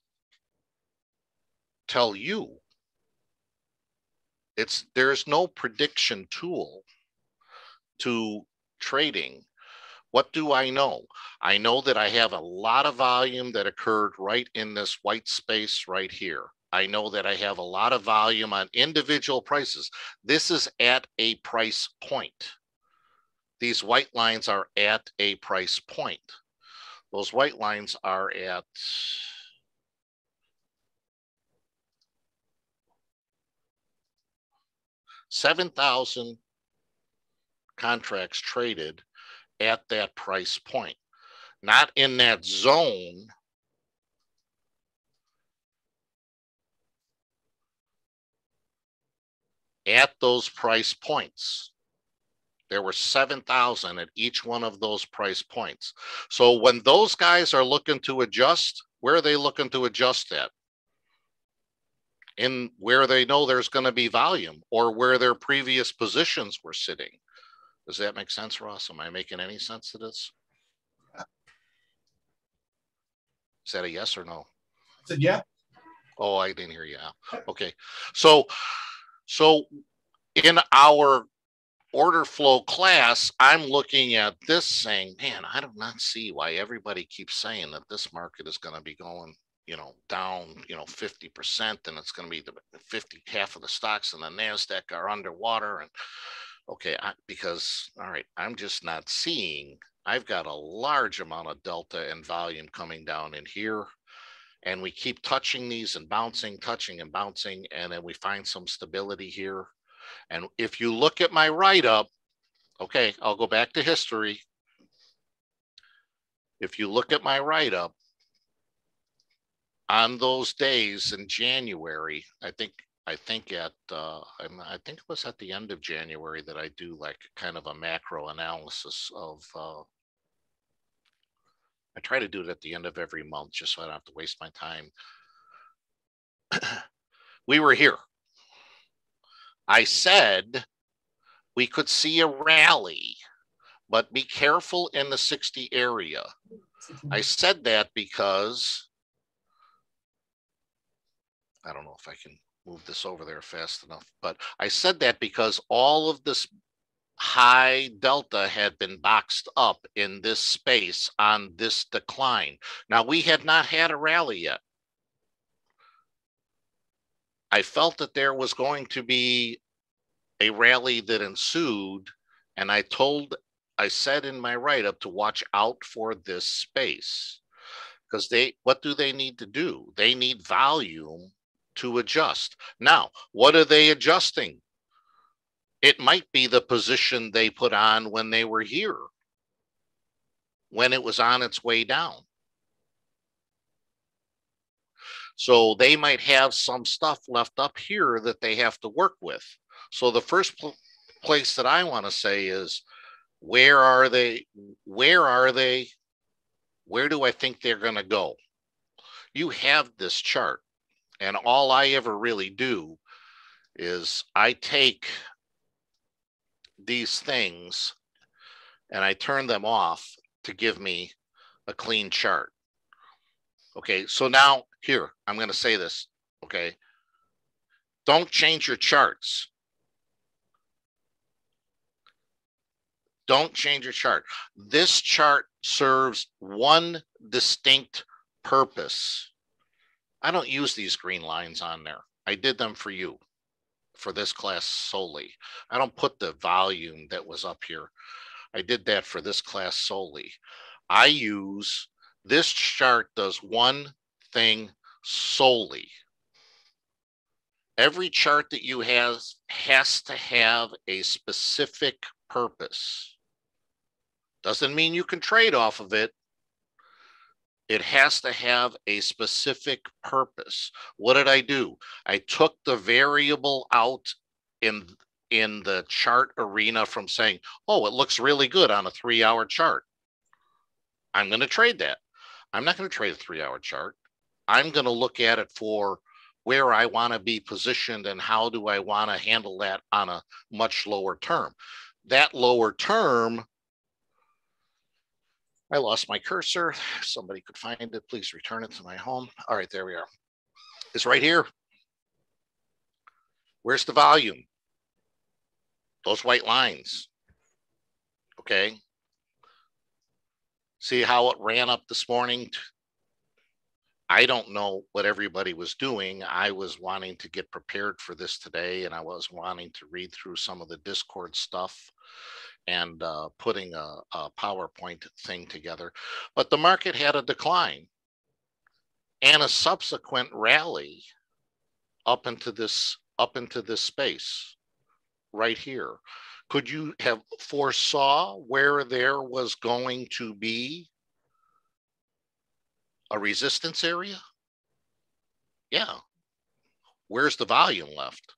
Speaker 2: tell you. It's there's no prediction tool to trading. What do I know? I know that I have a lot of volume that occurred right in this white space right here. I know that I have a lot of volume on individual prices. This is at a price point. These white lines are at a price point. Those white lines are at seven thousand contracts traded at that price point, not in that zone at those price points. There were 7,000 at each one of those price points. So when those guys are looking to adjust, where are they looking to adjust at? In where they know there's going to be volume or where their previous positions were sitting. Does that make sense, Ross? Am I making any sense to this? Is that a yes or no?
Speaker 1: I said yeah.
Speaker 2: Oh, I didn't hear you. Okay. So so in our order flow class, I'm looking at this saying, man, I do not see why everybody keeps saying that this market is going to be going, you know, down, you know, 50%, and it's going to be the 50, half of the stocks in the NASDAQ are underwater. And okay, I, because, all right, I'm just not seeing, I've got a large amount of delta and volume coming down in here. And we keep touching these and bouncing, touching and bouncing, and then we find some stability here. And if you look at my write up, okay, I'll go back to history. If you look at my write up, on those days in January, I think I think at uh, I think it was at the end of January that I do like kind of a macro analysis of. Uh, I try to do it at the end of every month just so I don't have to waste my time. we were here. I said we could see a rally, but be careful in the 60 area. I said that because I don't know if I can move this over there fast enough, but I said that because all of this high delta had been boxed up in this space on this decline. Now we had not had a rally yet. I felt that there was going to be a rally that ensued, and I told, I said in my write up to watch out for this space because they, what do they need to do? They need volume to adjust. Now, what are they adjusting? It might be the position they put on when they were here, when it was on its way down. So they might have some stuff left up here that they have to work with. So the first pl place that I want to say is, where are they? Where are they? Where do I think they're going to go? You have this chart. And all I ever really do is I take these things and I turn them off to give me a clean chart. Okay, so now here, I'm going to say this. Okay, don't change your charts. Don't change your chart. This chart serves one distinct purpose. I don't use these green lines on there. I did them for you, for this class solely. I don't put the volume that was up here. I did that for this class solely. I use, this chart does one thing solely. Every chart that you have has to have a specific purpose. Doesn't mean you can trade off of it, it has to have a specific purpose. What did I do? I took the variable out in in the chart arena from saying, oh, it looks really good on a three hour chart. I'm going to trade that. I'm not going to trade a three hour chart. I'm going to look at it for where I want to be positioned and how do I want to handle that on a much lower term. That lower term I lost my cursor. Somebody could find it, please return it to my home. All right, there we are. It's right here. Where's the volume? Those white lines. Okay. See how it ran up this morning? I don't know what everybody was doing. I was wanting to get prepared for this today, and I was wanting to read through some of the Discord stuff and uh, putting a, a PowerPoint thing together. But the market had a decline and a subsequent rally up into this up into this space right here. Could you have foresaw where there was going to be a resistance area? Yeah. Where's the volume left?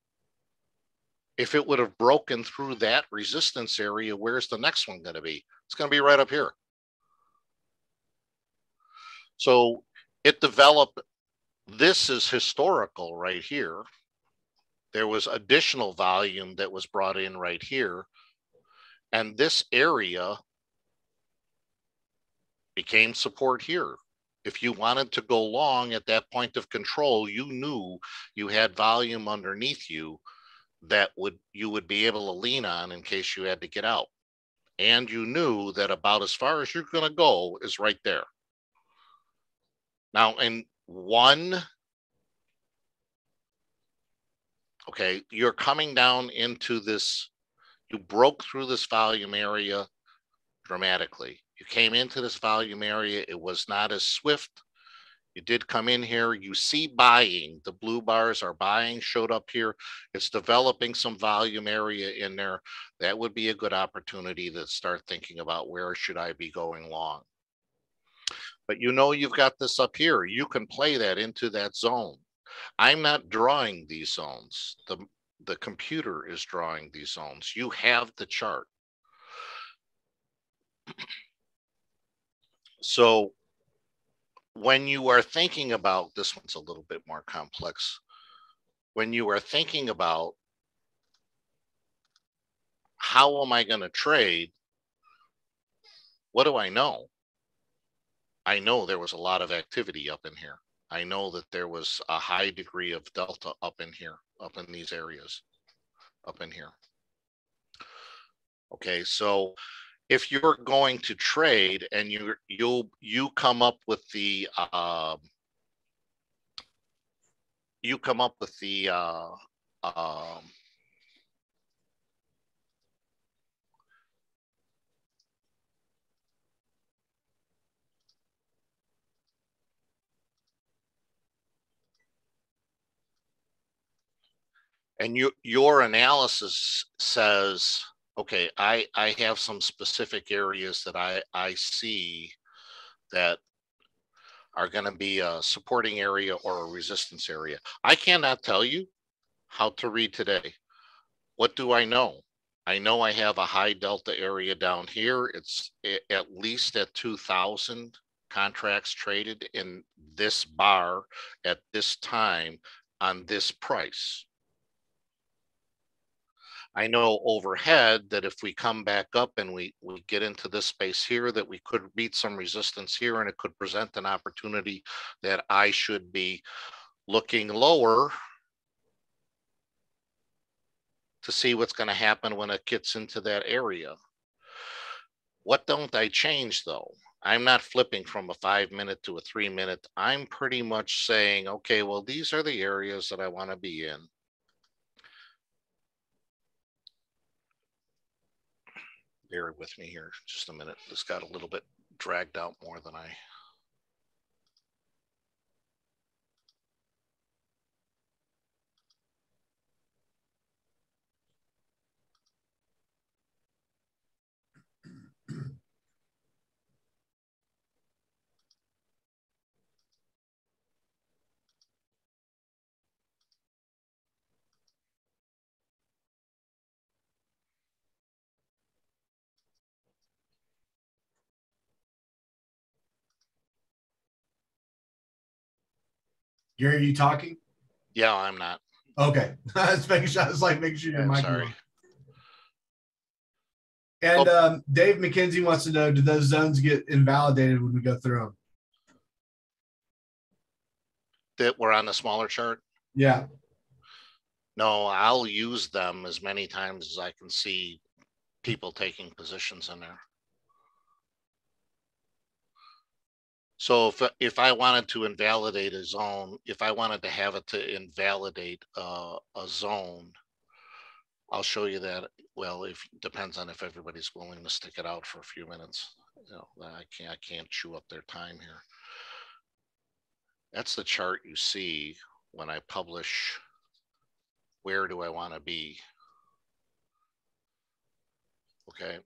Speaker 2: If it would have broken through that resistance area, where's the next one going to be? It's going to be right up here. So it developed, this is historical right here. There was additional volume that was brought in right here. And this area became support here. If you wanted to go long at that point of control, you knew you had volume underneath you that would you would be able to lean on in case you had to get out. And you knew that about as far as you're going to go is right there. Now, in one okay you're coming down into this you broke through this volume area dramatically you came into this volume area it was not as swift you did come in here you see buying the blue bars are buying showed up here it's developing some volume area in there that would be a good opportunity to start thinking about where should i be going long but you know you've got this up here you can play that into that zone I'm not drawing these zones. The, the computer is drawing these zones. You have the chart. So when you are thinking about, this one's a little bit more complex. When you are thinking about how am I going to trade? What do I know? I know there was a lot of activity up in here. I know that there was a high degree of delta up in here, up in these areas, up in here. Okay, so if you're going to trade and you you you come up with the uh, you come up with the uh, um, and you, your analysis says, okay, I, I have some specific areas that I, I see that are going to be a supporting area or a resistance area. I cannot tell you how to read today. What do I know? I know I have a high delta area down here. It's at least at 2000 contracts traded in this bar at this time on this price. I know overhead that if we come back up and we, we get into this space here, that we could meet some resistance here and it could present an opportunity that I should be looking lower to see what's going to happen when it gets into that area. What don't I change though? I'm not flipping from a five minute to a three minute. I'm pretty much saying, okay, well, these are the areas that I want to be in. Bear with me here just a minute. This got a little bit dragged out more than I
Speaker 1: Gary, are you talking?
Speaker 2: Yeah, I'm not.
Speaker 1: Okay. I was making sure I was like making sure your
Speaker 2: Yeah,
Speaker 1: mic.
Speaker 2: sorry.
Speaker 1: And
Speaker 2: Oh.
Speaker 1: um, Dave McKenzie wants to know: Do those zones get invalidated when we go through them?
Speaker 2: That we're on the smaller chart.
Speaker 1: Yeah.
Speaker 2: No, I'll use them as many times as I can see people taking positions in there. So if, if I wanted to invalidate a zone, if I wanted to have it to invalidate uh, a zone, I'll show you that. Well, if depends on if everybody's willing to stick it out for a few minutes. You know, I can't I can't chew up their time here. That's the chart you see when I publish where do I want to be? Okay.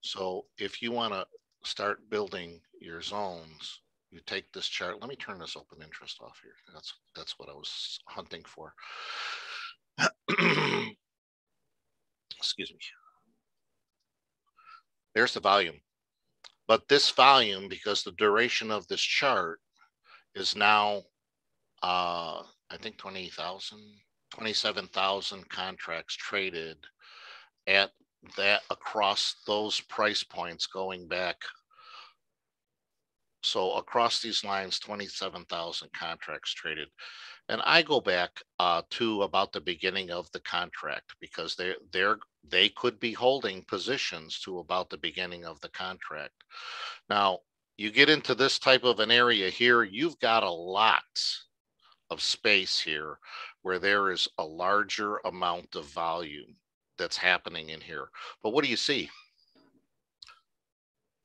Speaker 2: So if you want to start building your zones, you take this chart. Let me turn this open interest off here. That's that's what I was hunting for. Excuse me. There's the volume. But this volume, because the duration of this chart is now uh I think 20,000, 27,000 contracts traded at that across those price points going back. So across these lines, 27,000 contracts traded. And I go back uh, to about the beginning of the contract because they they're they could be holding positions to about the beginning of the contract. Now, you get into this type of an area here, you've got a lot of space here where there is a larger amount of volume that's happening in here. But what do you see?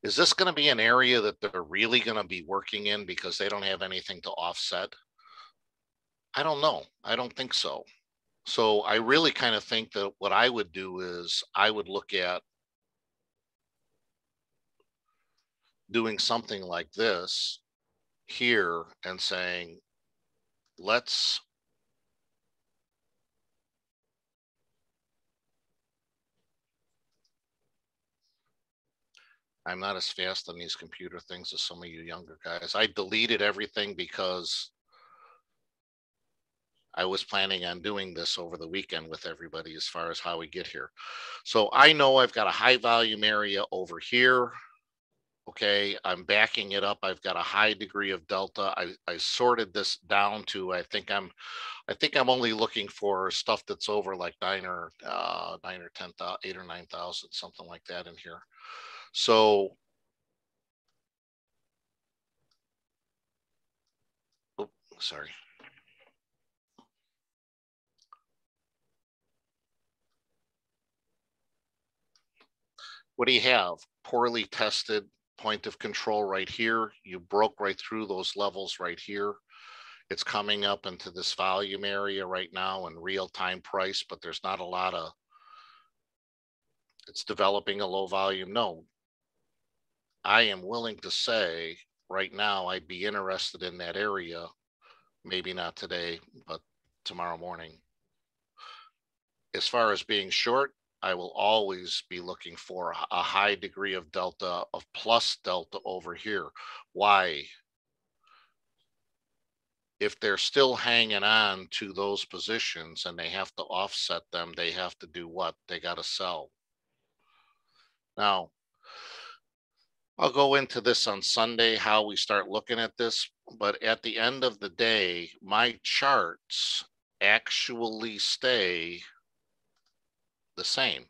Speaker 2: Is this going to be an area that they're really going to be working in because they don't have anything to offset? I don't know. I don't think so. So I really kind of think that what I would do is I would look at doing something like this here and saying, let's I'm not as fast on these computer things as some of you younger guys. I deleted everything because I was planning on doing this over the weekend with everybody as far as how we get here. So I know I've got a high volume area over here. Okay, I'm backing it up. I've got a high degree of delta. I, I sorted this down to, I think I'm, I think I'm only looking for stuff that's over like nine or uh, nine or ten thousand eight or 9,000, something like that in here. So oh, sorry. What do you have? Poorly tested point of control right here. You broke right through those levels right here. It's coming up into this volume area right now in real time price, but there's not a lot of, it's developing a low volume node. I am willing to say right now I'd be interested in that area. Maybe not today, but tomorrow morning. As far as being short, I will always be looking for a high degree of delta of plus delta over here. Why? If they're still hanging on to those positions and they have to offset them, they have to do what? They got to sell. Now, I'll go into this on Sunday, how we start looking at this. But at the end of the day, my charts actually stay the same.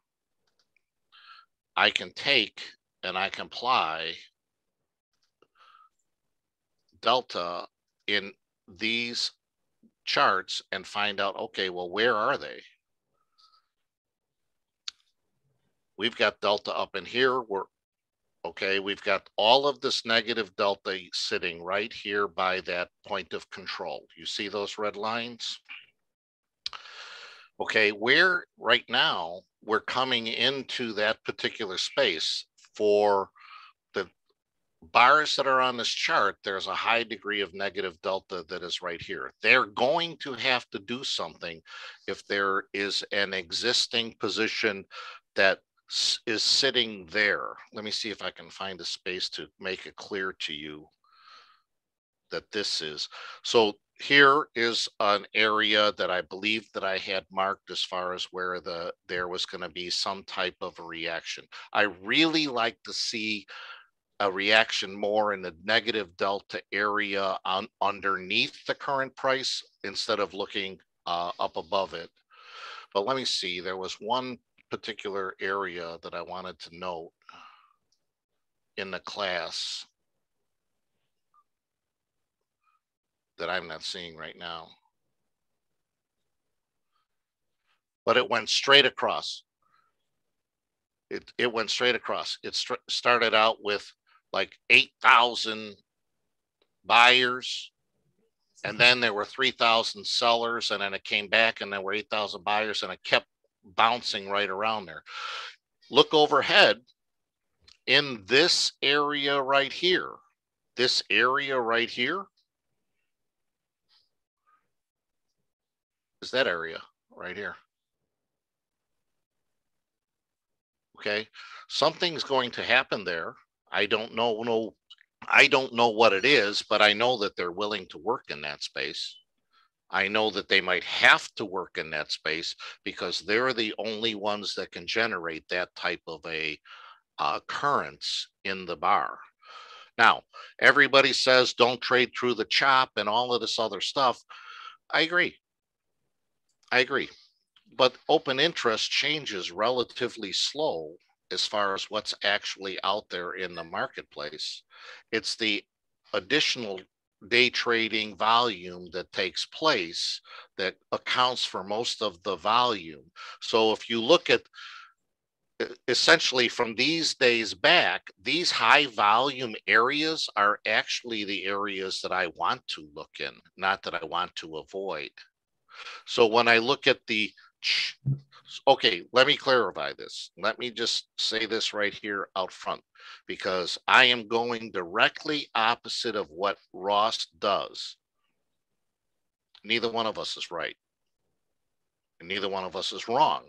Speaker 2: I can take and I can apply delta in these charts and find out, okay, well, where are they? We've got delta up in here. We're Okay, we've got all of this negative delta sitting right here by that point of control. You see those red lines? Okay, where right now we're coming into that particular space for the bars that are on this chart, there's a high degree of negative delta that is right here. They're going to have to do something if there is an existing position that is sitting there. Let me see if I can find a space to make it clear to you that this is. So here is an area that I believe that I had marked as far as where the there was going to be some type of a reaction. I really like to see a reaction more in the negative delta area on underneath the current price instead of looking uh, up above it. But let me see, there was one particular area that I wanted to note in the class that I'm not seeing right now. But it went straight across. It, it went straight across. It st started out with like 8,000 buyers. And then there were 3,000 sellers. And then it came back and there were 8,000 buyers. And it kept bouncing right around there. Look overhead in this area right here, this area right here is that area right here. Okay, something's going to happen there. I don't know, no, I don't know what it is, but I know that they're willing to work in that space. I know that they might have to work in that space because they're the only ones that can generate that type of a uh, currents in the bar. Now, everybody says don't trade through the chop and all of this other stuff. I agree. I agree. But open interest changes relatively slow as far as what's actually out there in the marketplace. It's the additional day trading volume that takes place that accounts for most of the volume. So if you look at essentially from these days back, these high volume areas are actually the areas that I want to look in, not that I want to avoid. So when I look at the okay, let me clarify this. Let me just say this right here out front because I am going directly opposite of what Ross does. Neither one of us is right. And neither one of us is wrong.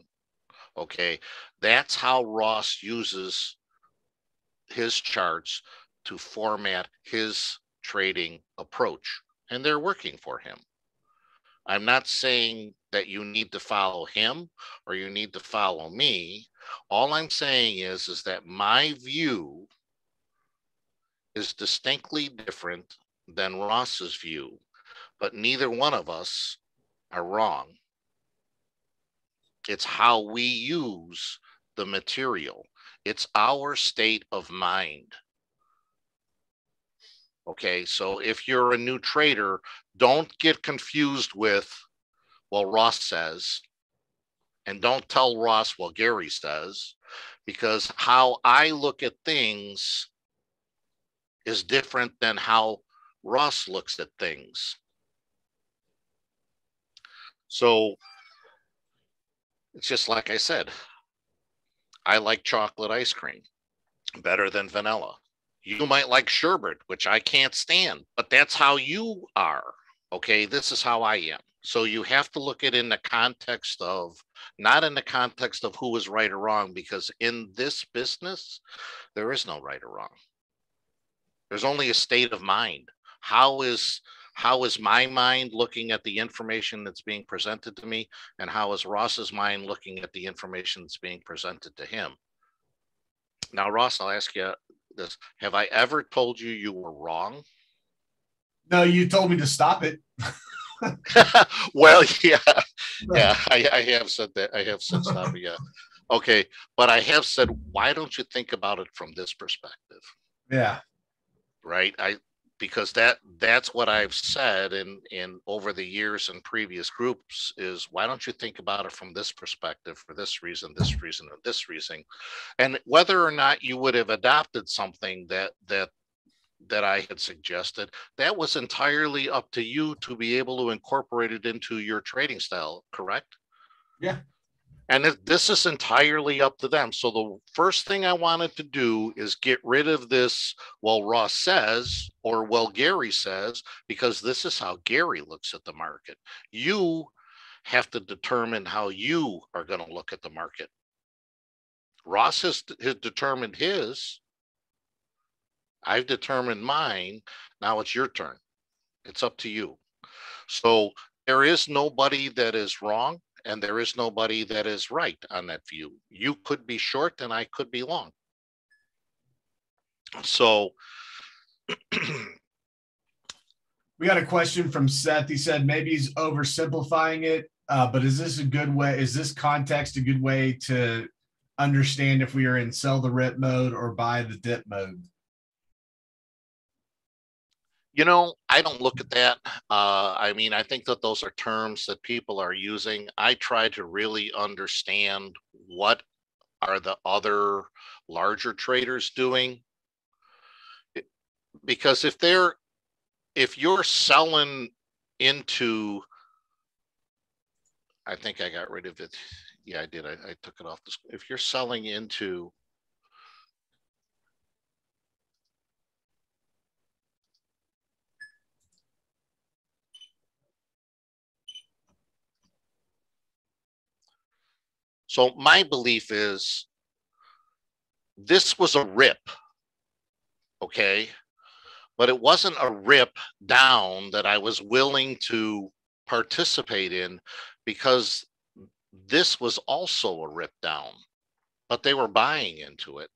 Speaker 2: Okay. That's how Ross uses his charts to format his trading approach. And they're working for him. I'm not saying that you need to follow him or you need to follow me. All I'm saying is, is that my view is distinctly different than Ross's view, but neither one of us are wrong. It's how we use the material. It's our state of mind. Okay, so if you're a new trader, don't get confused with, well, Ross says, and don't tell Ross, well, Gary says, because how I look at things is different than how Ross looks at things. So it's just like I said, I like chocolate ice cream better than vanilla. You might like sherbet, which I can't stand, but that's how you are. Okay, this is how I am. So you have to look at it in the context of not in the context of who is right or wrong, because in this business, there is no right or wrong. There's only a state of mind. How is how is my mind looking at the information that's being presented to me, and how is Ross's mind looking at the information that's being presented to him? Now, Ross, I'll ask you this Have I ever told you you were wrong?
Speaker 1: No, you told me to stop it.
Speaker 2: well, yeah, yeah, I, I, have said that. I have said stop it. Yeah, okay, but I have said, why don't you think about it from this perspective?
Speaker 1: Yeah,
Speaker 2: right. I because that that's what I've said in in over the years in previous groups is why don't you think about it from this perspective for this reason, this reason, and this reason, and whether or not you would have adopted something that that that I had suggested, that was entirely up to you to be able to incorporate it into your trading style, correct?
Speaker 1: Yeah.
Speaker 2: And this is entirely up to them. So the first thing I wanted to do is get rid of this, well, Ross says, or well, Gary says, because this is how Gary looks at the market. You have to determine how you are going to look at the market. Ross has, has determined his. I've determined mine. Now it's your turn. It's up to you. So there is nobody that is wrong and there is nobody that is right on that view. You could be short and I could be long. So
Speaker 1: we got a question from Seth. He said maybe he's oversimplifying it, uh, but is this a good way? Is this context a good way to understand if we are in sell the rip mode or buy the dip mode?
Speaker 2: You know, I don't look at that. Uh, I mean, I think that those are terms that people are using. I try to really understand what are the other larger traders doing. Because if they're, if you're selling into, I think I got rid of it. Yeah, I did. I, I took it off the. If you're selling into So my belief is this was a rip, okay? But it wasn't a rip down that I was willing to participate in because this was also a rip down, but they were buying into it.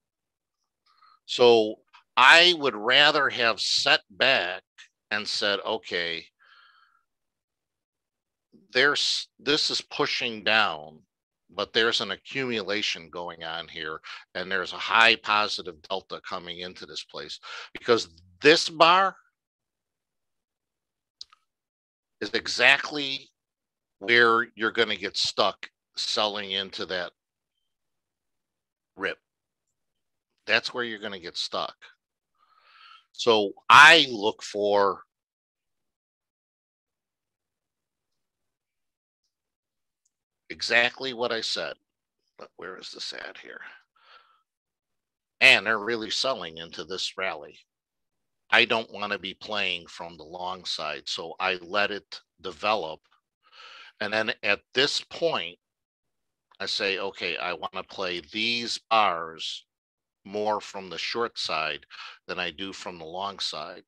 Speaker 2: So I would rather have set back and said, okay, there's this is pushing down but there's an accumulation going on here and there's a high positive delta coming into this place because this bar is exactly where you're going to get stuck selling into that rip. That's where you're going to get stuck. So I look for exactly what I said. But where is this at here? And they're really selling into this rally. I don't want to be playing from the long side. So I let it develop. And then at this point, I say, okay, I want to play these bars more from the short side than I do from the long side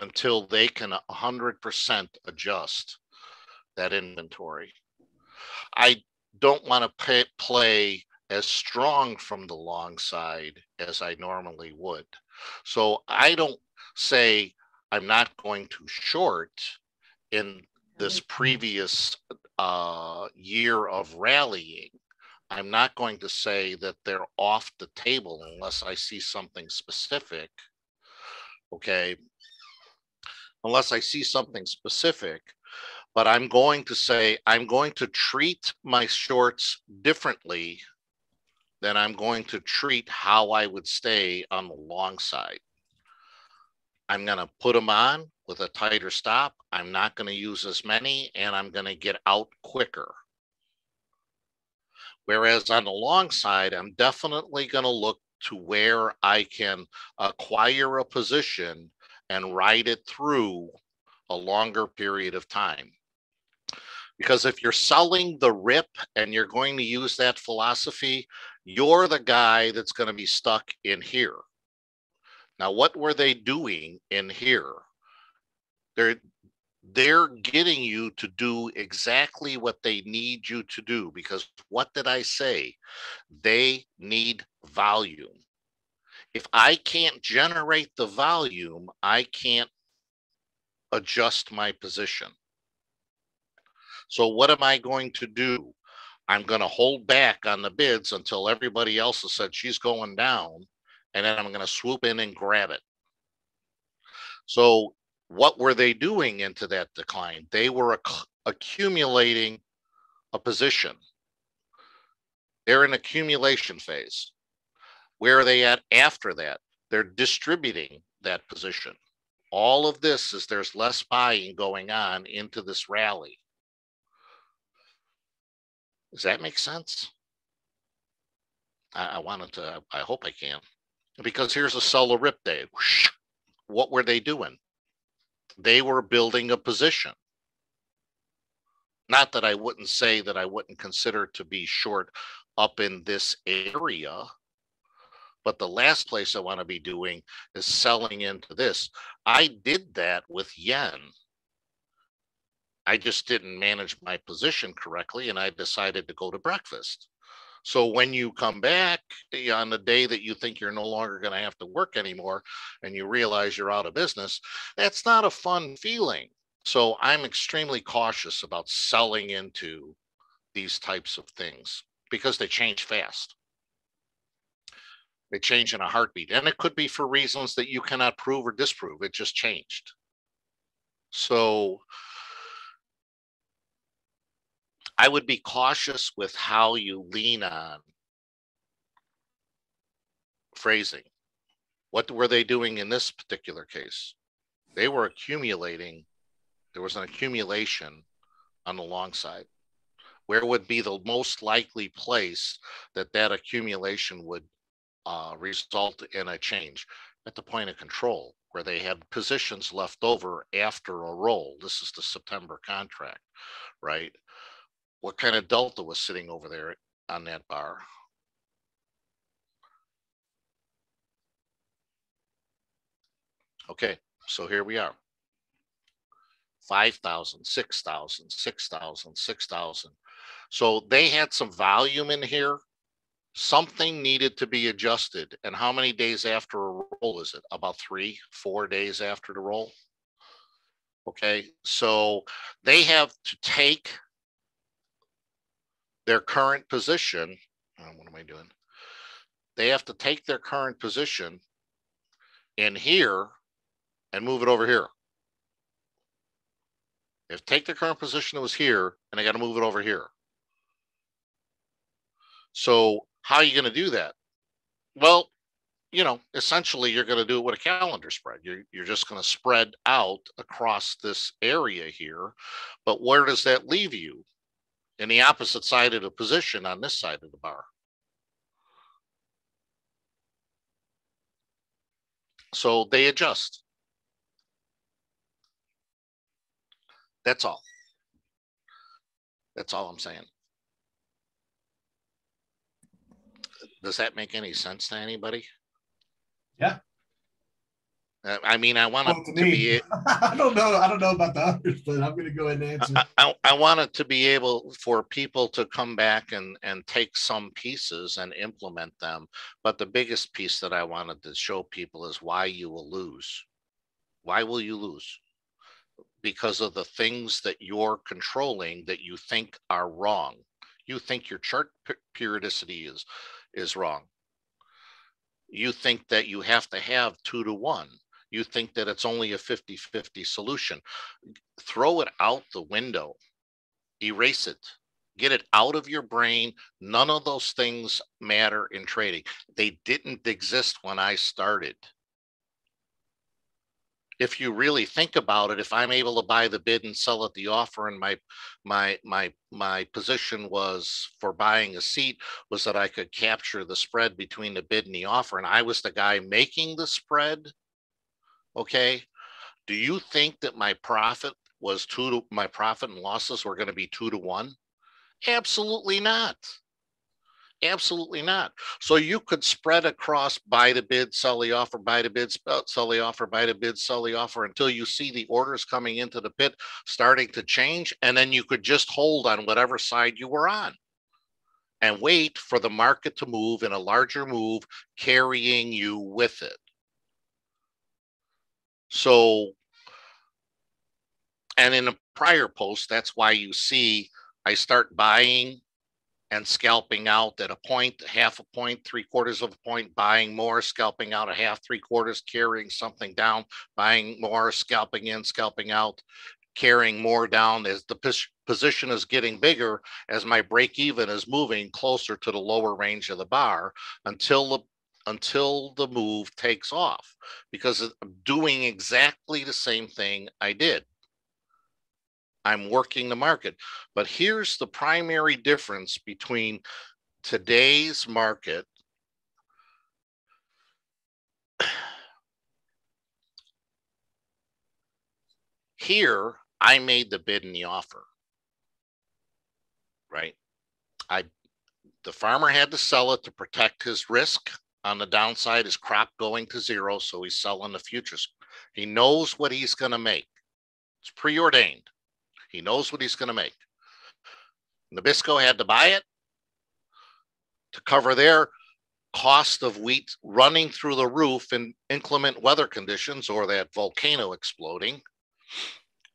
Speaker 2: until they can 100% adjust that inventory. I don't want to pay, play as strong from the long side as I normally would. So I don't say I'm not going to short in this previous uh, year of rallying. I'm not going to say that they're off the table unless I see something specific. Okay. Unless I see something specific but I'm going to say I'm going to treat my shorts differently than I'm going to treat how I would stay on the long side. I'm going to put them on with a tighter stop. I'm not going to use as many and I'm going to get out quicker. Whereas on the long side, I'm definitely going to look to where I can acquire a position and ride it through a longer period of time. Because if you're selling the rip and you're going to use that philosophy, you're the guy that's going to be stuck in here. Now, what were they doing in here? They're they're getting you to do exactly what they need you to do because what did I say? They need volume. If I can't generate the volume, I can't adjust my position. So what am I going to do? I'm going to hold back on the bids until everybody else has said she's going down, and then I'm going to swoop in and grab it. So what were they doing into that decline? They were acc accumulating a position. They're in accumulation phase. Where are they at after that? They're distributing that position. All of this is there's less buying going on into this rally. Does that make sense? I, I wanted to, I hope I can. Because here's a solo rip day. What were they doing? They were building a position. Not that I wouldn't say that I wouldn't consider to be short up in this area, but the last place I want to be doing is selling into this. I did that with yen I just didn't manage my position correctly and I decided to go to breakfast. So when you come back eh, on the day that you think you're no longer going to have to work anymore and you realize you're out of business, that's not a fun feeling. So I'm extremely cautious about selling into these types of things because they change fast. They change in a heartbeat. And it could be for reasons that you cannot prove or disprove. It just changed. So I would be cautious with how you lean on phrasing. What were they doing in this particular case? They were accumulating, there was an accumulation on the long side. Where would be the most likely place that that accumulation would uh, result in a change? At the point of control, where they had positions left over after a roll. This is the September contract, right? What kind of delta was sitting over there on that bar. Okay, so here we are. 5,000, 6,000, 6,000, 6,000. So they had some volume in here. Something needed to be adjusted. And how many days after a roll is it? About three, four days after the roll? Okay, so they have to take their current position. uh, what am I doing? They have to take their current position in here and move it over here. If take the current position that was here and I got to move it over here. So how are you going to do that? Well, you know, essentially you're going to do it with a calendar spread. You're, you're just going to spread out across this area here. But where does that leave you? In the opposite side of the position on this side of the bar. So they adjust. That's all. That's all I'm saying. Does that make any sense to anybody?
Speaker 1: Yeah.
Speaker 2: Uh, I mean, I want it
Speaker 1: to
Speaker 2: to be,
Speaker 1: I don't know. I don't know about the others, but I'm going to go ahead and answer.
Speaker 2: I, I, I want it to be able for people to come back and, and take some pieces and implement them. But the biggest piece that I wanted to show people is why you will lose. Why will you lose? Because of the things that you're controlling that you think are wrong. You think your chart periodicity is, is wrong. You think that you have to have two to one. You think that it's only a 50 50 solution. Throw it out the window, erase it, get it out of your brain. None of those things matter in trading. They didn't exist when I started. If you really think about it, if I'm able to buy the bid and sell at the offer, and my my my my position was for buying a seat was that I could capture the spread between the bid and the offer, and I was the guy making the spread okay? Do you think that my profit was two to my profit and losses were going to be two to one? Absolutely not. Absolutely not. So you could spread across buy the bid sell the offer buy the bid sell the offer buy the bid sell the offer until you see the orders coming into the pit starting to change and then you could just hold on whatever side you were on and wait for the market to move in a larger move carrying you with it so, and in a prior post, that's why you see I start buying and scalping out at a point, half a point, three quarters of a point, buying more, scalping out a half, three quarters, carrying something down, buying more, scalping in, scalping out, carrying more down as the position is getting bigger, as my break even is moving closer to the lower range of the bar until the until the move takes off because I'm doing exactly the same thing I did. I'm working the market. But here's the primary difference between today's market here I made the bid and the offer. Right? I the farmer had to sell it to protect his risk on the downside, his crop going to zero, so he's selling the futures. He knows what he's going to make. It's preordained. He knows what he's going to make. Nabisco had to buy it to cover their cost of wheat running through the roof in inclement weather conditions or that volcano exploding.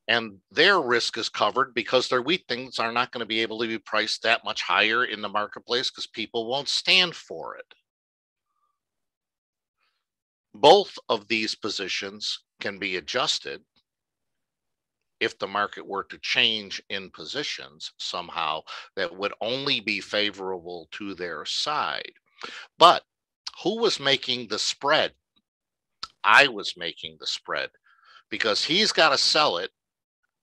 Speaker 2: And their risk is covered because their wheat things are not going to be able to be priced that much higher in the marketplace because people won't stand for it both of these positions can be adjusted if the market were to change in positions somehow that would only be favorable to their side. But who was making the spread? I was making the spread because he's got to sell it.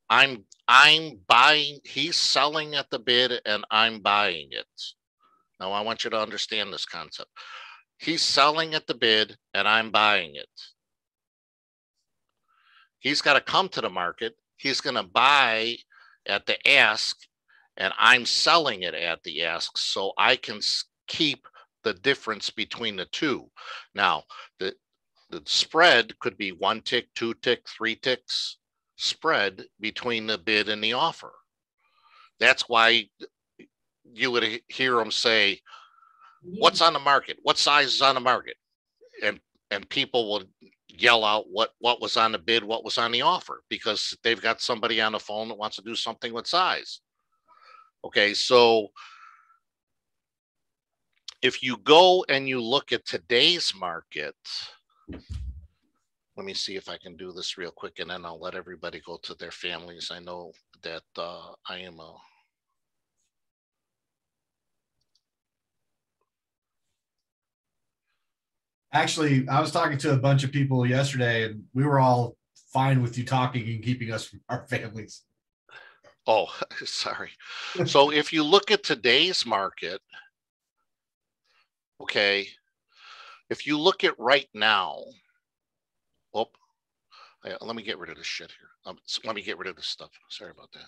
Speaker 2: I'm I'm buying, he's selling at the bid and I'm buying it. Now I want you to understand this concept. He's selling at the bid and I'm buying it. He's got to come to the market. He's going to buy at the ask and I'm selling it at the ask so I can keep the difference between the two. Now, the the spread could be one tick, two tick, three ticks spread between the bid and the offer. That's why you would hear them say, what's on the market? What size is on the market? And and people will yell out what what was on the bid, what was on the offer, because they've got somebody on the phone that wants to do something with size. Okay, so if you go and you look at today's market, let me see if I can do this real quick and then I'll let everybody go to their families. I know that uh, I am a
Speaker 1: Actually, I was talking to a bunch of people yesterday and we were all fine with you talking and keeping us from our families.
Speaker 2: Oh, sorry. So if you look at today's market, okay, if you look at right now, oh, let me get rid of this shit here. Um, let me get rid of this stuff. Sorry about that.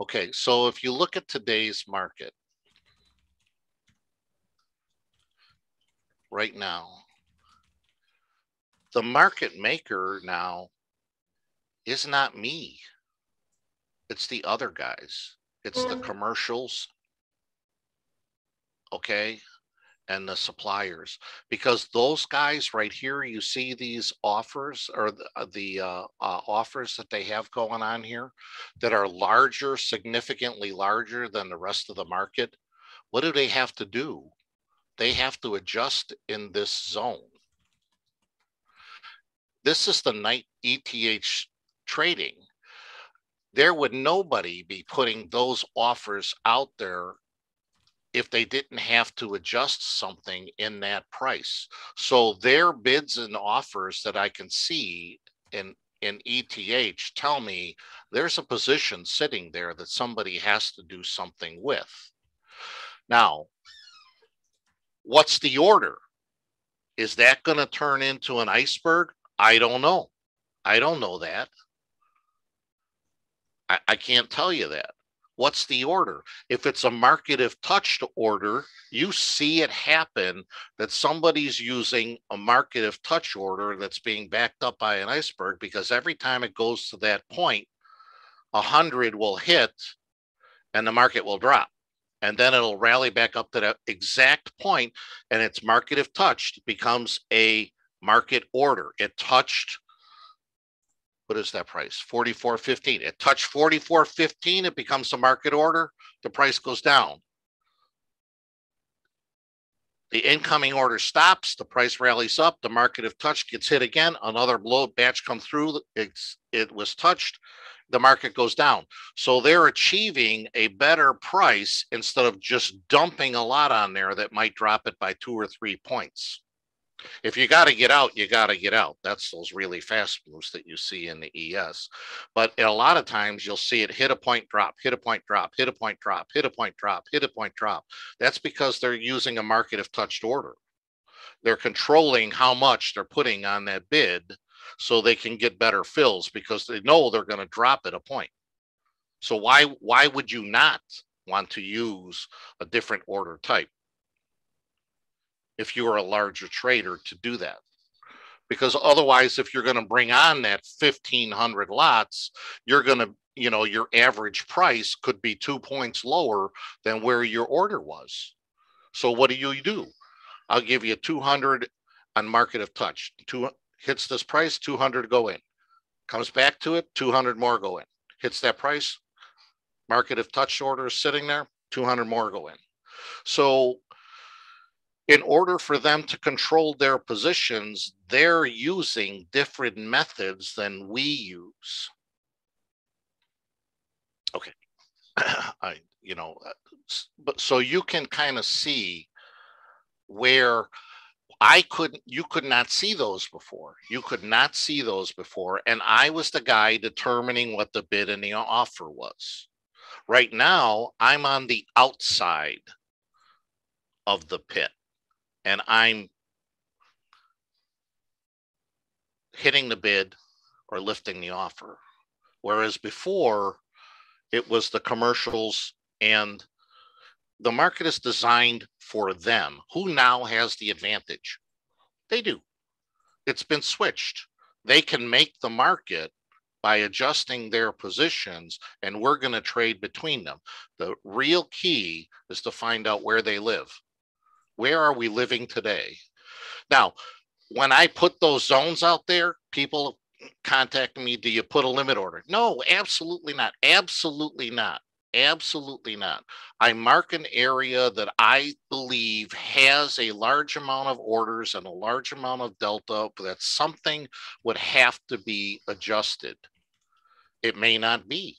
Speaker 2: Okay, so if you look at today's market right now, the market maker now is not me. It's the other guys. It's the mm. commercials. Okay and the suppliers because those guys right here you see these offers or the, uh, the uh, uh, offers that they have going on here that are larger significantly larger than the rest of the market what do they have to do? They have to adjust in this zone. This is the night ETH trading. There would nobody be putting those offers out there if they didn't have to adjust something in that price. So their bids and offers that I can see in in ETH tell me there's a position sitting there that somebody has to do something with. Now, what's the order? Is that going to turn into an iceberg? I don't know. I don't know that. I, I can't tell you that. What's the order? If it's a market if touched order, you see it happen that somebody's using a market if touch order that's being backed up by an iceberg because every time it goes to that point, a hundred will hit and the market will drop. And then it'll rally back up to that exact point and its market if touched becomes a market order. It touched what is that price? 44.15. It touched 44.15, it becomes a market order, the price goes down. The incoming order stops, the price rallies up, the market if touched gets hit again, another blow batch come through, it's, it was touched, the market goes down. So they're achieving a better price instead of just dumping a lot on there that might drop it by two or three points if you got to get out, you got to get out. That's those really fast moves that you see in the ES. But a lot of times you'll see it hit a point drop, hit a point drop, hit a point drop, hit a point drop, hit a point drop. That's because they're using a market if touched order. They're controlling how much they're putting on that bid so they can get better fills because they know they're going to drop at a point. So why why would you not want to use a different order type? If you are a larger trader to do that. Because otherwise, if you're going to bring on that 1500 lots, you're going to, you know, your average price could be two points lower than where your order was. So what do you do? I'll give you 200 on market of touch. Two hits this price, 200 go in. Comes back to it, 200 more go in. Hits that price, market of touch order is sitting there, 200 more go in. So in order for them to control their positions, they're using different methods than we use. Okay. I, you know, uh, but so you can kind of see where I couldn't, you could not see those before. You could not see those before. And I was the guy determining what the bid and the offer was. Right now, I'm on the outside of the pit and I'm hitting the bid or lifting the offer. Whereas before, it was the commercials and the market is designed for them. Who now has the advantage? They do. It's been switched. They can make the market by adjusting their positions, and we're going to trade between them. The real key is to find out where they live where are we living today? Now, when I put those zones out there, people contact me, do you put a limit order? No, absolutely not. Absolutely not. Absolutely not. I mark an area that I believe has a large amount of orders and a large amount of delta, that something would have to be adjusted. It may not be.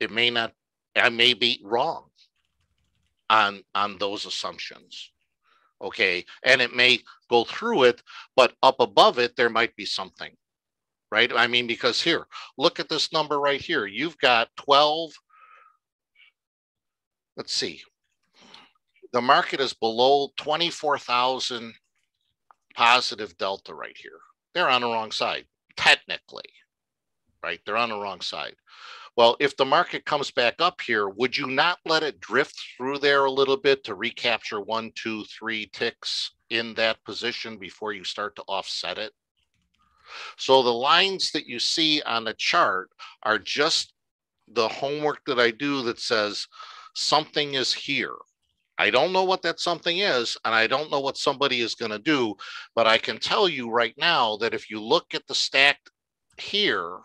Speaker 2: It may not, I may be wrong on, on those assumptions. Okay. And it may go through it, but up above it, there might be something right? I mean, because here, look at this number right here. You've got 12. Let's see. The market is below 24,000 positive delta right here. They're on the wrong side, technically, right? They're on the wrong side. Well, if the market comes back up here, would you not let it drift through there a little bit to recapture one, two, three ticks in that position before you start to offset it? So the lines that you see on the chart are just the homework that I do that says something is here. I don't know what that something is, and I don't know what somebody is going to do, but I can tell you right now that if you look at the stack here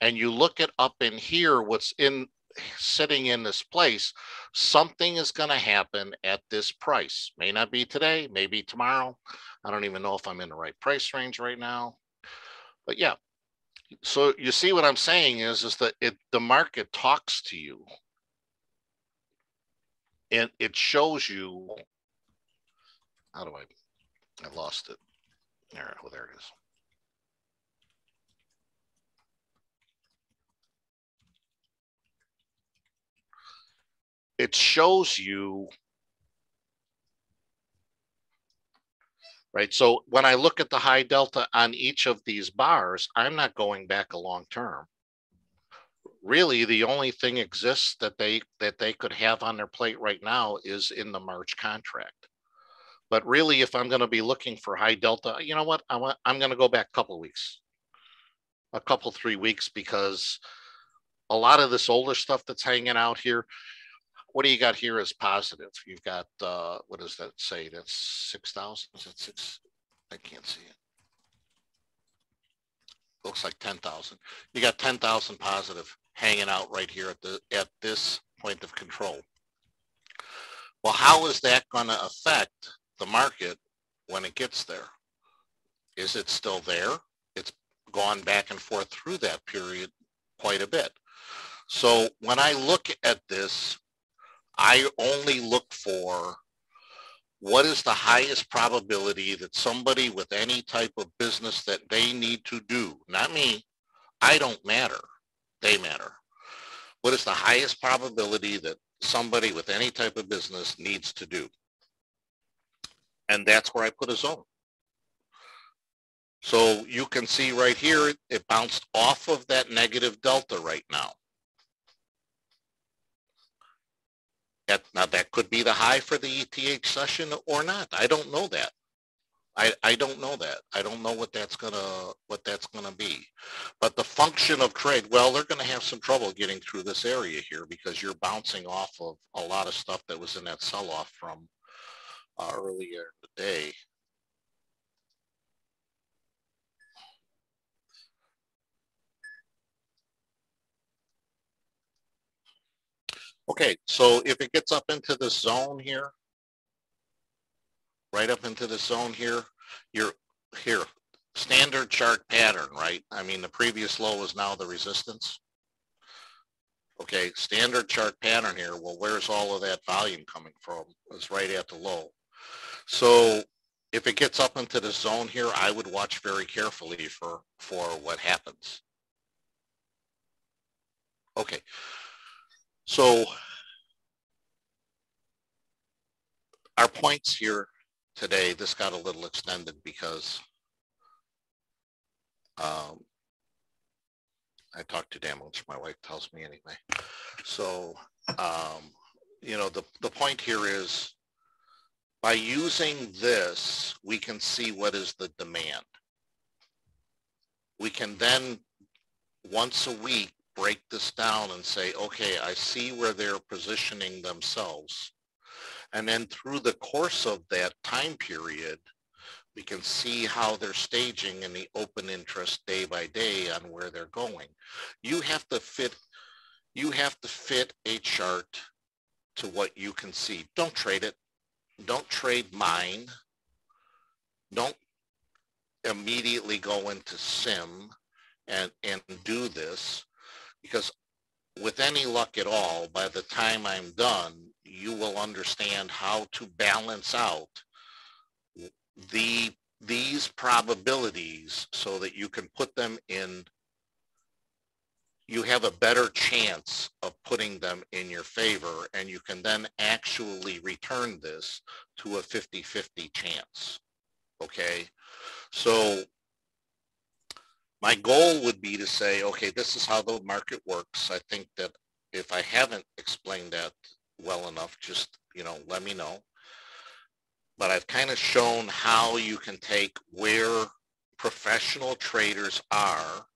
Speaker 2: and you look at up in here, what's in sitting in this place, something is going to happen at this price. May not be today, maybe tomorrow. I don't even know if I'm in the right price range right now. But yeah, so you see what I'm saying is is that it the market talks to you and it shows you how do I I lost it there oh there it is it shows you right? So when I look at the high delta on each of these bars, I'm not going back a long term. Really, the only thing exists that they that they could have on their plate right now is in the March contract. But really, if I'm going to be looking for high delta, you know what? I want, I'm going to go back a couple weeks, a couple three weeks, because a lot of this older stuff that's hanging out here, what do you got here as positive? You've got, uh, what does that say? That's 6,000? Is that six? I can't see it. Looks like 10,000. You got 10,000 positive hanging out right here at the, at this point of control. Well, how is that going to affect the market when it gets there? Is it still there? It's gone back and forth through that period quite a bit. So when I look at this I only look for what is the highest probability that somebody with any type of business that they need to do, not me, I don't matter, they matter. What is the highest probability that somebody with any type of business needs to do? And that's where I put a zone. So you can see right here, it bounced off of that negative delta right now. That, now that could be the high for the ETH session or not. I don't know that. I, I don't know that. I don't know what that's gonna what that's gonna be. But the function of trade, well, they're gonna have some trouble getting through this area here because you're bouncing off of a lot of stuff that was in that sell-off from uh, earlier today. Okay, so if it gets up into the zone here, right up into the zone here, you're here, standard chart pattern, right? I mean, the previous low is now the resistance. Okay, standard chart pattern here. Well, where's all of that volume coming from? It's right at the low. So if it gets up into the zone here, I would watch very carefully for, for what happens. Okay, so our points here today, this got a little extended because um, I talk to damn much, my wife tells me anyway. So, um, you know, the, the point here is by using this, we can see what is the demand. We can then once a week break this down and say, okay, I see where they're positioning themselves. And then through the course of that time period, we can see how they're staging in the open interest day by day on where they're going. You have to fit, you have to fit a chart to what you can see. Don't trade it. Don't trade mine. Don't immediately go into sim and, and do this because with any luck at all, by the time I'm done, you will understand how to balance out the these probabilities so that you can put them in you have a better chance of putting them in your favor and you can then actually return this to a 50-50 chance. Okay? So my goal would be to say okay this is how the market works i think that if i haven't explained that well enough just you know let me know but I've kind of shown how you can take where professional traders are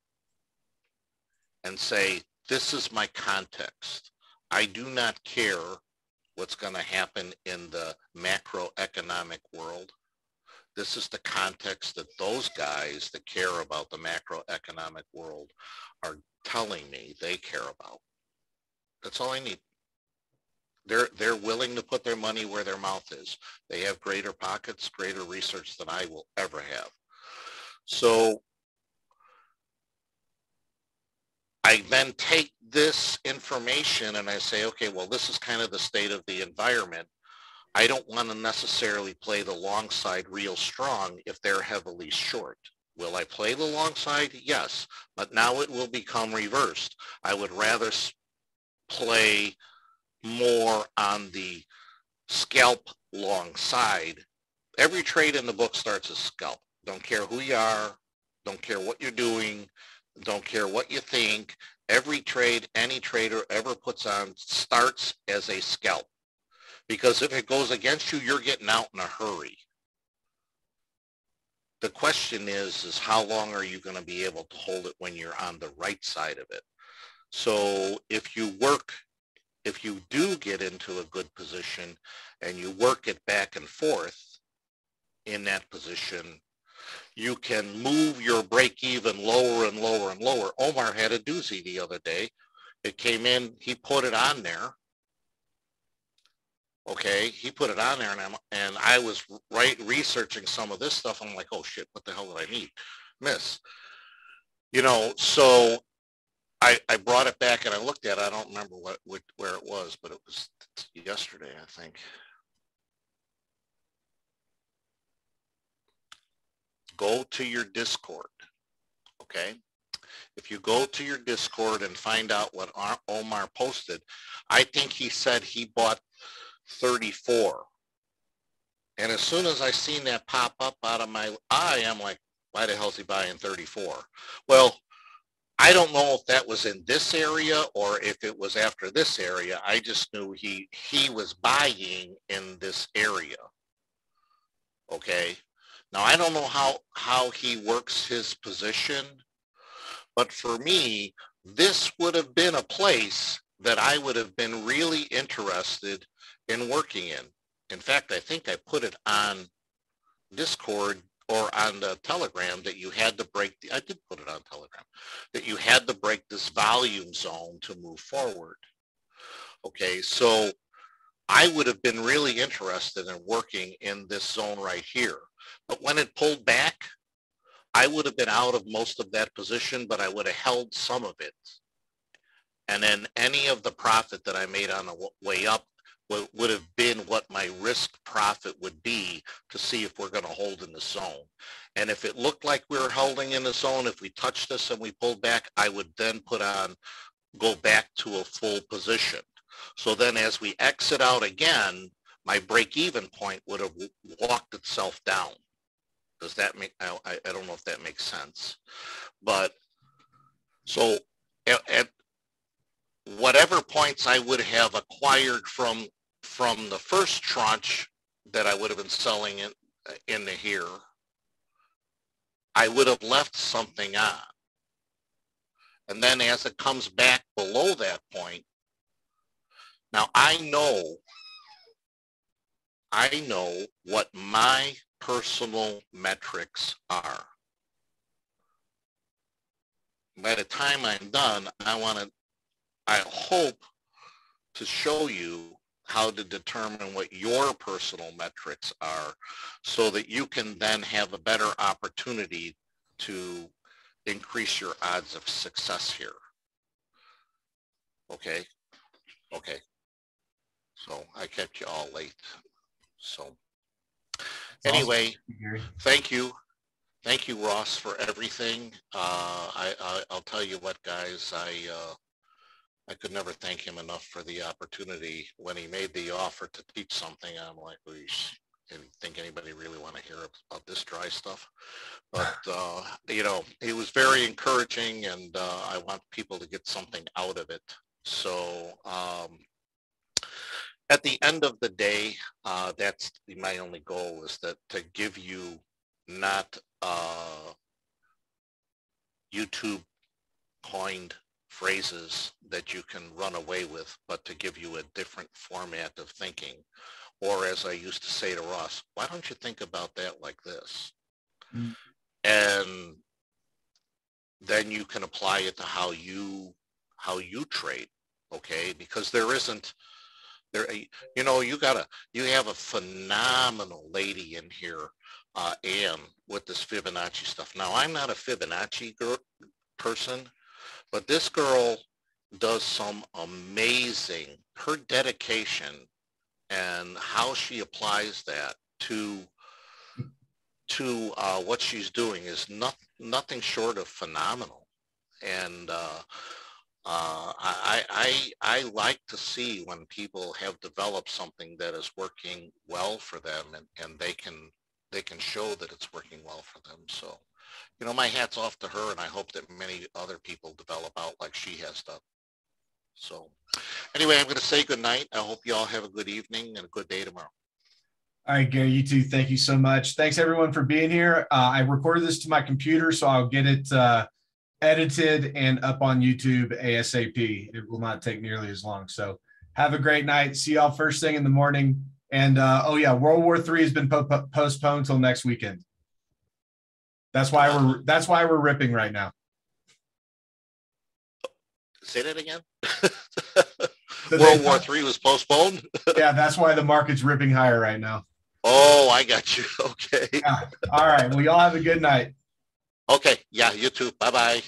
Speaker 2: and say, this is my context. I do not care what's going to happen in the macroeconomic world. This is the context that those guys that care about the macroeconomic world are telling me they care about. That's all I need. They're, they're willing to put their money where their mouth is. They have greater pockets, greater research than I will ever have. So I then take this information and I say, okay, well, this is kind of the state of the environment. I don't want to necessarily play the long side real strong if they're heavily short. Will I play the long side? Yes, but now it will become reversed. I would rather play more on the scalp long side. Every trade in the book starts as scalp. Don't care who you are. Don't care what you're doing. Don't care what you think. Every trade any trader ever puts on starts as a scalp. Because if it goes against you, you're getting out in a hurry. The question is, is how long are you going to be able to hold it when you're on the right side of it? So if you work if you do get into a good position and you work it back and forth in that position, you can move your break even lower and lower and lower. Omar had a doozy the other day. It came in, he put it on there. Okay, he put it on there and, I'm, and I was right researching some of this stuff. I'm like, oh shit, what the hell did I need? Miss. You know, so I, I brought it back and I looked at it. I don't remember what, what where it was, but it was yesterday, I think. Go to your Discord, okay? If you go to your Discord and find out what Omar posted, I think he said he bought 34. And as soon as I seen that pop up out of my eye, I'm like, why the hell is he buying 34? Well, I don't know if that was in this area or if it was after this area. I just knew he he was buying in this area. Okay. Now I don't know how how he works his position, but for me, this would have been a place that I would have been really interested in working in. In fact, I think I put it on Discord or on the telegram that you had to break the, I did put it on telegram, that you had to break this volume zone to move forward. Okay, so I would have been really interested in working in this zone right here. But when it pulled back, I would have been out of most of that position, but I would have held some of it. And then any of the profit that I made on the way up what would have been what my risk profit would be to see if we're going to hold in the zone. And if it looked like we were holding in the zone, if we touched this and we pulled back, I would then put on, go back to a full position. So then as we exit out again, my break-even point would have walked itself down. Does that make, I, I don't know if that makes sense. But so at, at whatever points I would have acquired from from the first tranche that I would have been selling in into here, I would have left something on. And then as it comes back below that point, now I know I know what my personal metrics are. By the time I'm done, I want to, I hope to show you how to determine what your personal metrics are so that you can then have a better opportunity to increase your odds of success here. Okay. Okay. So I kept you all late. So anyway, thank you. Thank you, Ross, for everything. Uh, I, I, will tell you what, guys, I, uh, I could never thank him enough for the opportunity when he made the offer to teach something. I'm like, we didn't think anybody really want to hear about this dry stuff. But, uh, you know, it was very encouraging and uh, I want people to get something out of it. So um, at the end of the day, uh, that's my only goal is that to give you not uh, YouTube coined phrases that you can run away with, but to give you a different format of thinking. Or as I used to say to Ross, why don't you think about that like this? Mm. And then you can apply it to how you how you trade, okay? Because there isn't there you know you got a you have a phenomenal lady in here uh anne with this fibonacci stuff now i'm not a fibonacci girl, person but this girl does some amazing her dedication and how she applies that to to uh, what she's doing is not, nothing short of phenomenal and uh, uh, I, I, I like to see when people have developed something that is working well for them and, and they can they can show that it's working well for them. So, you know, my hat's off to her and I hope that many other people develop out like she has done. So anyway, I'm going to say good night. I hope you all have a good evening and a good day tomorrow.
Speaker 1: All right, Gary, you too. Thank you so much. Thanks everyone for being here. Uh, I recorded this to my computer, so I'll get it uh, edited and up on YouTube ASAP. It will not take nearly as long. So have a great night. See y'all first thing in the morning. And uh, oh yeah, World War III has been po- postponed until next weekend. That's why we're that's why we're ripping right now.
Speaker 2: Say that again. World War Three was postponed.
Speaker 1: yeah, that's why the market's ripping higher right now.
Speaker 2: Oh, I got you. Okay.
Speaker 1: Yeah. All right. Well, y'all have a good night.
Speaker 2: Okay. Yeah, you too. Bye bye.